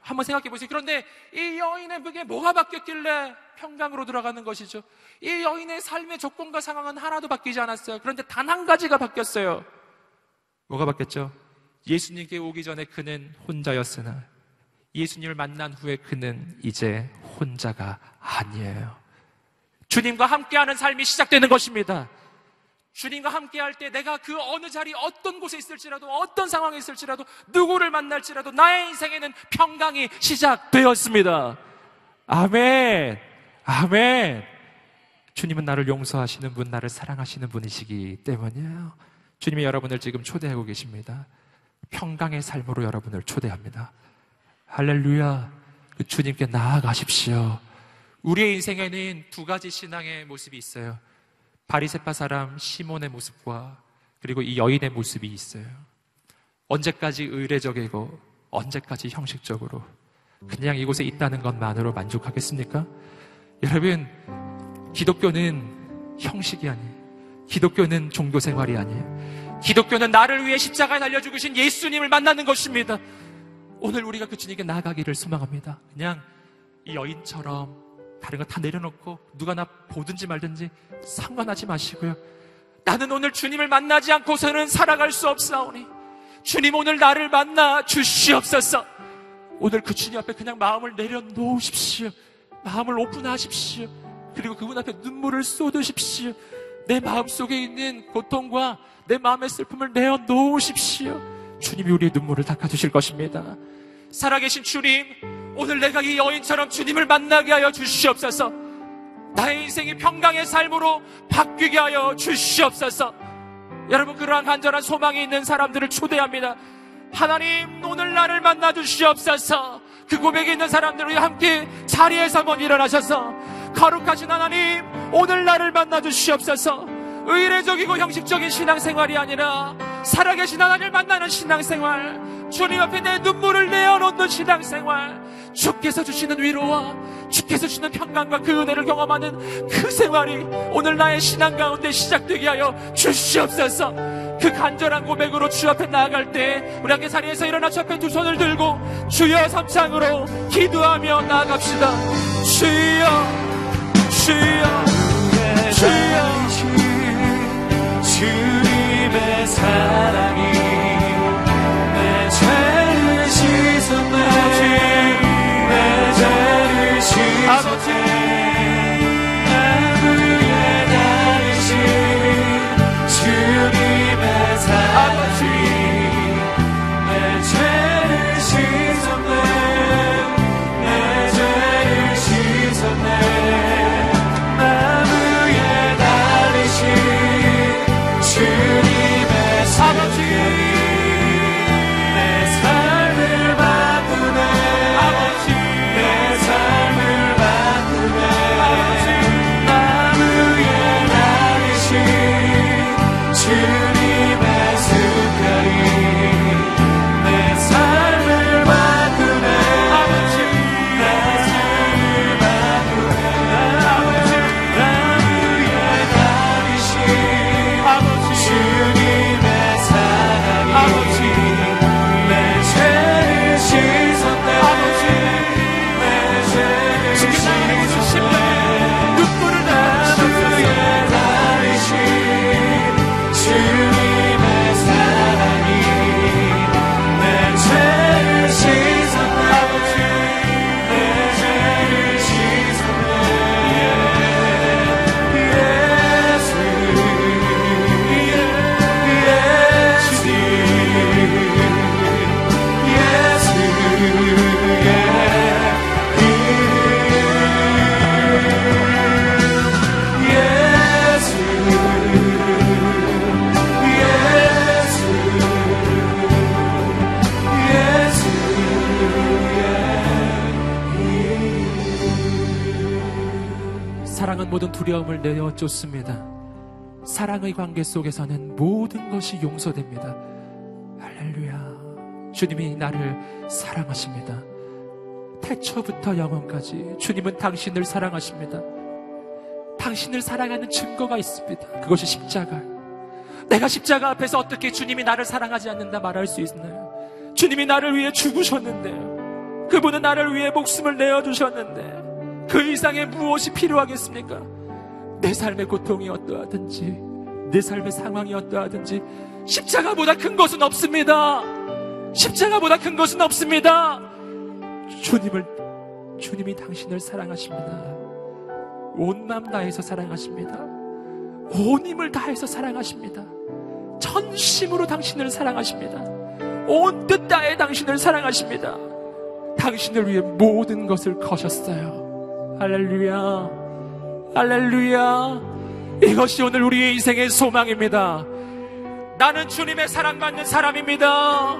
한번 생각해 보세요. 그런데 이 여인의 그게 뭐가 바뀌었길래 평강으로 들어가는 것이죠? 이 여인의 삶의 조건과 상황은 하나도 바뀌지 않았어요. 그런데 단 한 가지가 바뀌었어요. 뭐가 바뀌었죠? 예수님께 오기 전에 그는 혼자였으나 예수님을 만난 후에 그는 이제 혼자가 아니에요. 주님과 함께하는 삶이 시작되는 것입니다. 주님과 함께할 때 내가 그 어느 자리 어떤 곳에 있을지라도 어떤 상황에 있을지라도 누구를 만날지라도 나의 인생에는 평강이 시작되었습니다. 아멘. 아멘. 주님은 나를 용서하시는 분, 나를 사랑하시는 분이시기 때문이에요. 주님이 여러분을 지금 초대하고 계십니다. 평강의 삶으로 여러분을 초대합니다. 할렐루야. 그 주님께 나아가십시오. 우리의 인생에는 두 가지 신앙의 모습이 있어요. 바리세파 사람 시몬의 모습과 그리고 이 여인의 모습이 있어요. 언제까지 의례적이고 언제까지 형식적으로 그냥 이곳에 있다는 것만으로 만족하겠습니까? 여러분, 기독교는 형식이 아니에요. 기독교는 종교 생활이 아니에요. 기독교는 나를 위해 십자가에 달려 죽으신 예수님을 만나는 것입니다. 오늘 우리가 그 주님께 나아가기를 소망합니다. 그냥 이 여인처럼 다른 거 다 내려놓고 누가 나 보든지 말든지 상관하지 마시고요. 나는 오늘 주님을 만나지 않고서는 살아갈 수 없사오니 주님 오늘 나를 만나 주시옵소서. 오늘 그 주님 앞에 그냥 마음을 내려놓으십시오. 마음을 오픈하십시오. 그리고 그분 앞에 눈물을 쏟으십시오. 내 마음 속에 있는 고통과 내 마음의 슬픔을 내어 놓으십시오. 주님이 우리의 눈물을 닦아주실 것입니다. 살아계신 주님, 오늘 내가 이 여인처럼 주님을 만나게 하여 주시옵소서. 나의 인생이 평강의 삶으로 바뀌게 하여 주시옵소서. 여러분, 그러한 간절한 소망이 있는 사람들을 초대합니다. 하나님, 오늘 나를 만나 주시옵소서. 그 고백이 있는 사람들이 함께 자리에서 한번 일어나셔서 거룩하신 하나님, 오늘 나를 만나 주시옵소서. 의례적이고 형식적인 신앙생활이 아니라 살아계신 하나님을 만나는 신앙생활, 주님 앞에 내 눈물을 내어놓는 신앙생활, 주께서 주시는 위로와 주께서 주시는 평강과 그 은혜를 경험하는 그 생활이 오늘 나의 신앙 가운데 시작되게 하여 주시옵소서. 그 간절한 고백으로 주 앞에 나아갈 때 우리 함께 자리에서 일어나 주 앞에 두 손을 들고 주여 삼창으로 기도하며 나아갑시다. 주여 주여 주여 주님의 사랑이 내 죄를 씻었네. 내 죄를 씻었네 모든 두려움을 내어 쫓습니다. 사랑의 관계 속에서는 모든 것이 용서됩니다. 할렐루야. 주님이 나를 사랑하십니다. 태초부터 영원까지 주님은 당신을 사랑하십니다. 당신을 사랑하는 증거가 있습니다. 그것이 십자가. 내가 십자가 앞에서 어떻게 주님이 나를 사랑하지 않는다 말할 수 있나요? 주님이 나를 위해 죽으셨는데요. 그분은 나를 위해 목숨을 내어주셨는데 그 이상의 무엇이 필요하겠습니까? 내 삶의 고통이 어떠하든지 내 삶의 상황이 어떠하든지 십자가보다 큰 것은 없습니다. 십자가보다 큰 것은 없습니다. 주님을 주님이 당신을 사랑하십니다. 온 마음 다해서 사랑하십니다. 온 힘을 다해서 사랑하십니다. 전심으로 당신을 사랑하십니다. 온 뜻 다해 당신을 사랑하십니다. 당신을 위해 모든 것을 거셨어요. 할렐루야. 할렐루야. 이것이 오늘 우리의 인생의 소망입니다. 나는 주님의 사랑받는 사람입니다.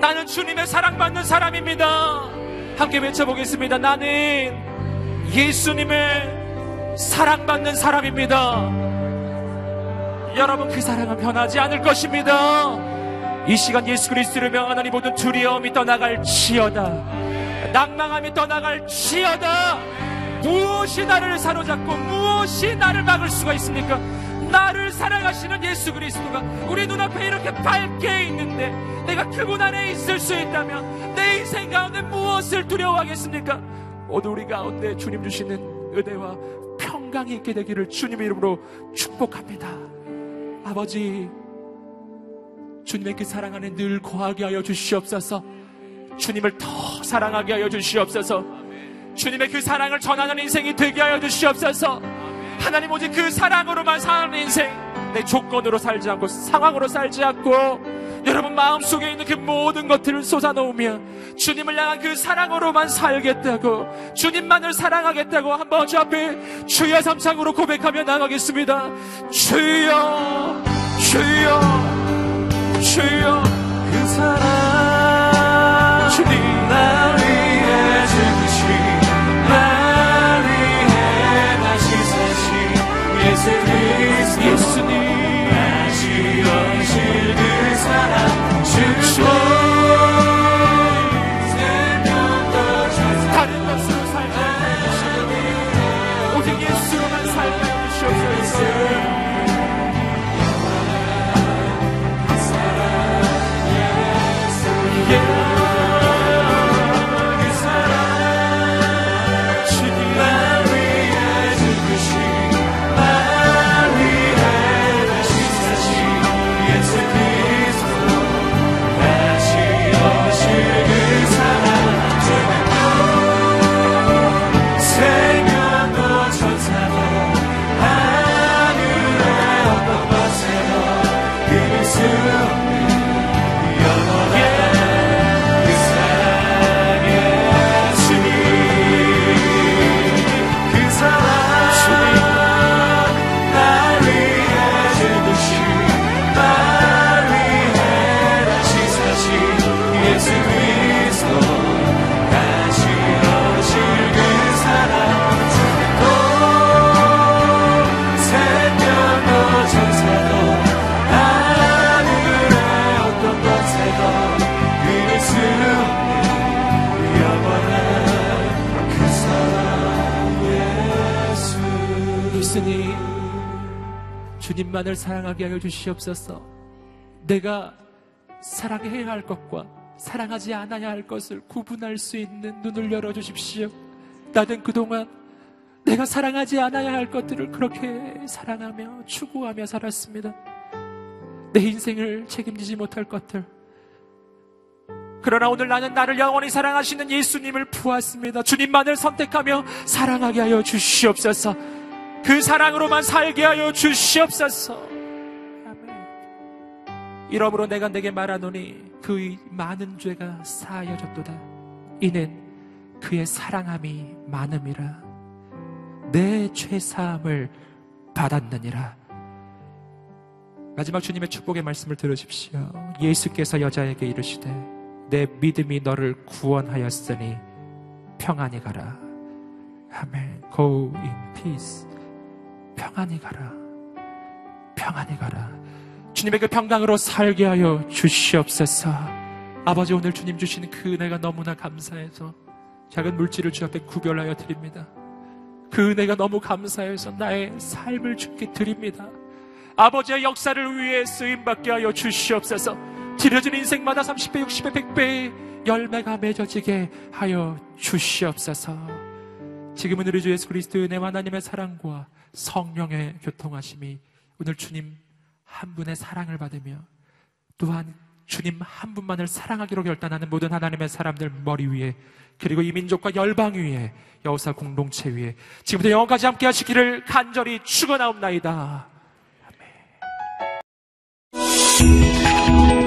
나는 주님의 사랑받는 사람입니다. 함께 외쳐보겠습니다. 나는 예수님의 사랑받는 사람입니다. 여러분 그 사랑은 변하지 않을 것입니다. 이 시간 예수 그리스도를 명하나니 모든 두려움이 떠나갈 치여다. 낭망함이 떠나갈 치여다. 무엇이 나를 사로잡고 무엇이 나를 막을 수가 있습니까? 나를 사랑하시는 예수 그리스도가 우리 눈앞에 이렇게 밝게 있는데 내가 그분 안에 있을 수 있다면 내 인생 가운데 무엇을 두려워하겠습니까? 오늘 우리 가운데 주님 주시는 은혜와 평강이 있게 되기를 주님의 이름으로 축복합니다. 아버지, 주님의 그 사랑 안에 늘 거하게 하여 주시옵소서. 주님을 더 사랑하게 하여 주시옵소서. 주님의 그 사랑을 전하는 인생이 되게 하여 주시옵소서. 하나님 오직 그 사랑으로만 사는 인생, 내 조건으로 살지 않고 상황으로 살지 않고 여러분 마음속에 있는 그 모든 것들을 쏟아놓으며 주님을 향한 그 사랑으로만 살겠다고 주님만을 사랑하겠다고 한번 저 앞에 주여 삼창으로 고백하며 나가겠습니다. 주여 주여 주여 그 사랑 사신 예 예수 예수님, 주님만을 사랑하게 하여 주시옵소서. 내가 사랑해야 할 것과 사랑하지 않아야 할 것을 구분할 수 있는 눈을 열어 주십시오. 나는 그동안 내가 사랑하지 않아야 할 것들을 그렇게 사랑하며 추구하며 살았습니다. 내 인생을 책임지지 못할 것들. 그러나 오늘 나는 나를 영원히 사랑하시는 예수님을 부었습니다. 주님만을 선택하며 사랑하게 하여 주시옵소서. 그 사랑으로만 살게 하여 주시옵소서. 아멘. 이러므로 내가 내게 말하노니 그의 많은 죄가 사하여졌도다. 이는 그의 사랑함이 많음이라. 내 죄사함을 받았느니라. 마지막 주님의 축복의 말씀을 들으십시오. 예수께서 여자에게 이르시되 내 믿음이 너를 구원하였으니 평안히 가라. 아멘. Go in peace. 평안히 가라. 평안히 가라. 주님의 그 평강으로 살게 하여 주시옵소서. 아버지 오늘 주님 주시는 그 은혜가 너무나 감사해서 작은 물질을 주 앞에 구별하여 드립니다. 그 은혜가 너무 감사해서 나의 삶을 주께 드립니다. 아버지의 역사를 위해 쓰임받게 하여 주시옵소서. 길어진 인생마다 30배, 60배, 100배의 열매가 맺어지게 하여 주시옵소서. 지금은 우리 주 예수 그리스도의 은혜와 하나님의 사랑과 성령의 교통하심이 오늘 주님 한 분의 사랑을 받으며 또한 주님 한 분만을 사랑하기로 결단하는 모든 하나님의 사람들 머리 위에 그리고 이 민족과 열방 위에 여호사 공동체 위에 지금부터 영원까지 함께 하시기를 간절히 축원하옵나이다. 아멘.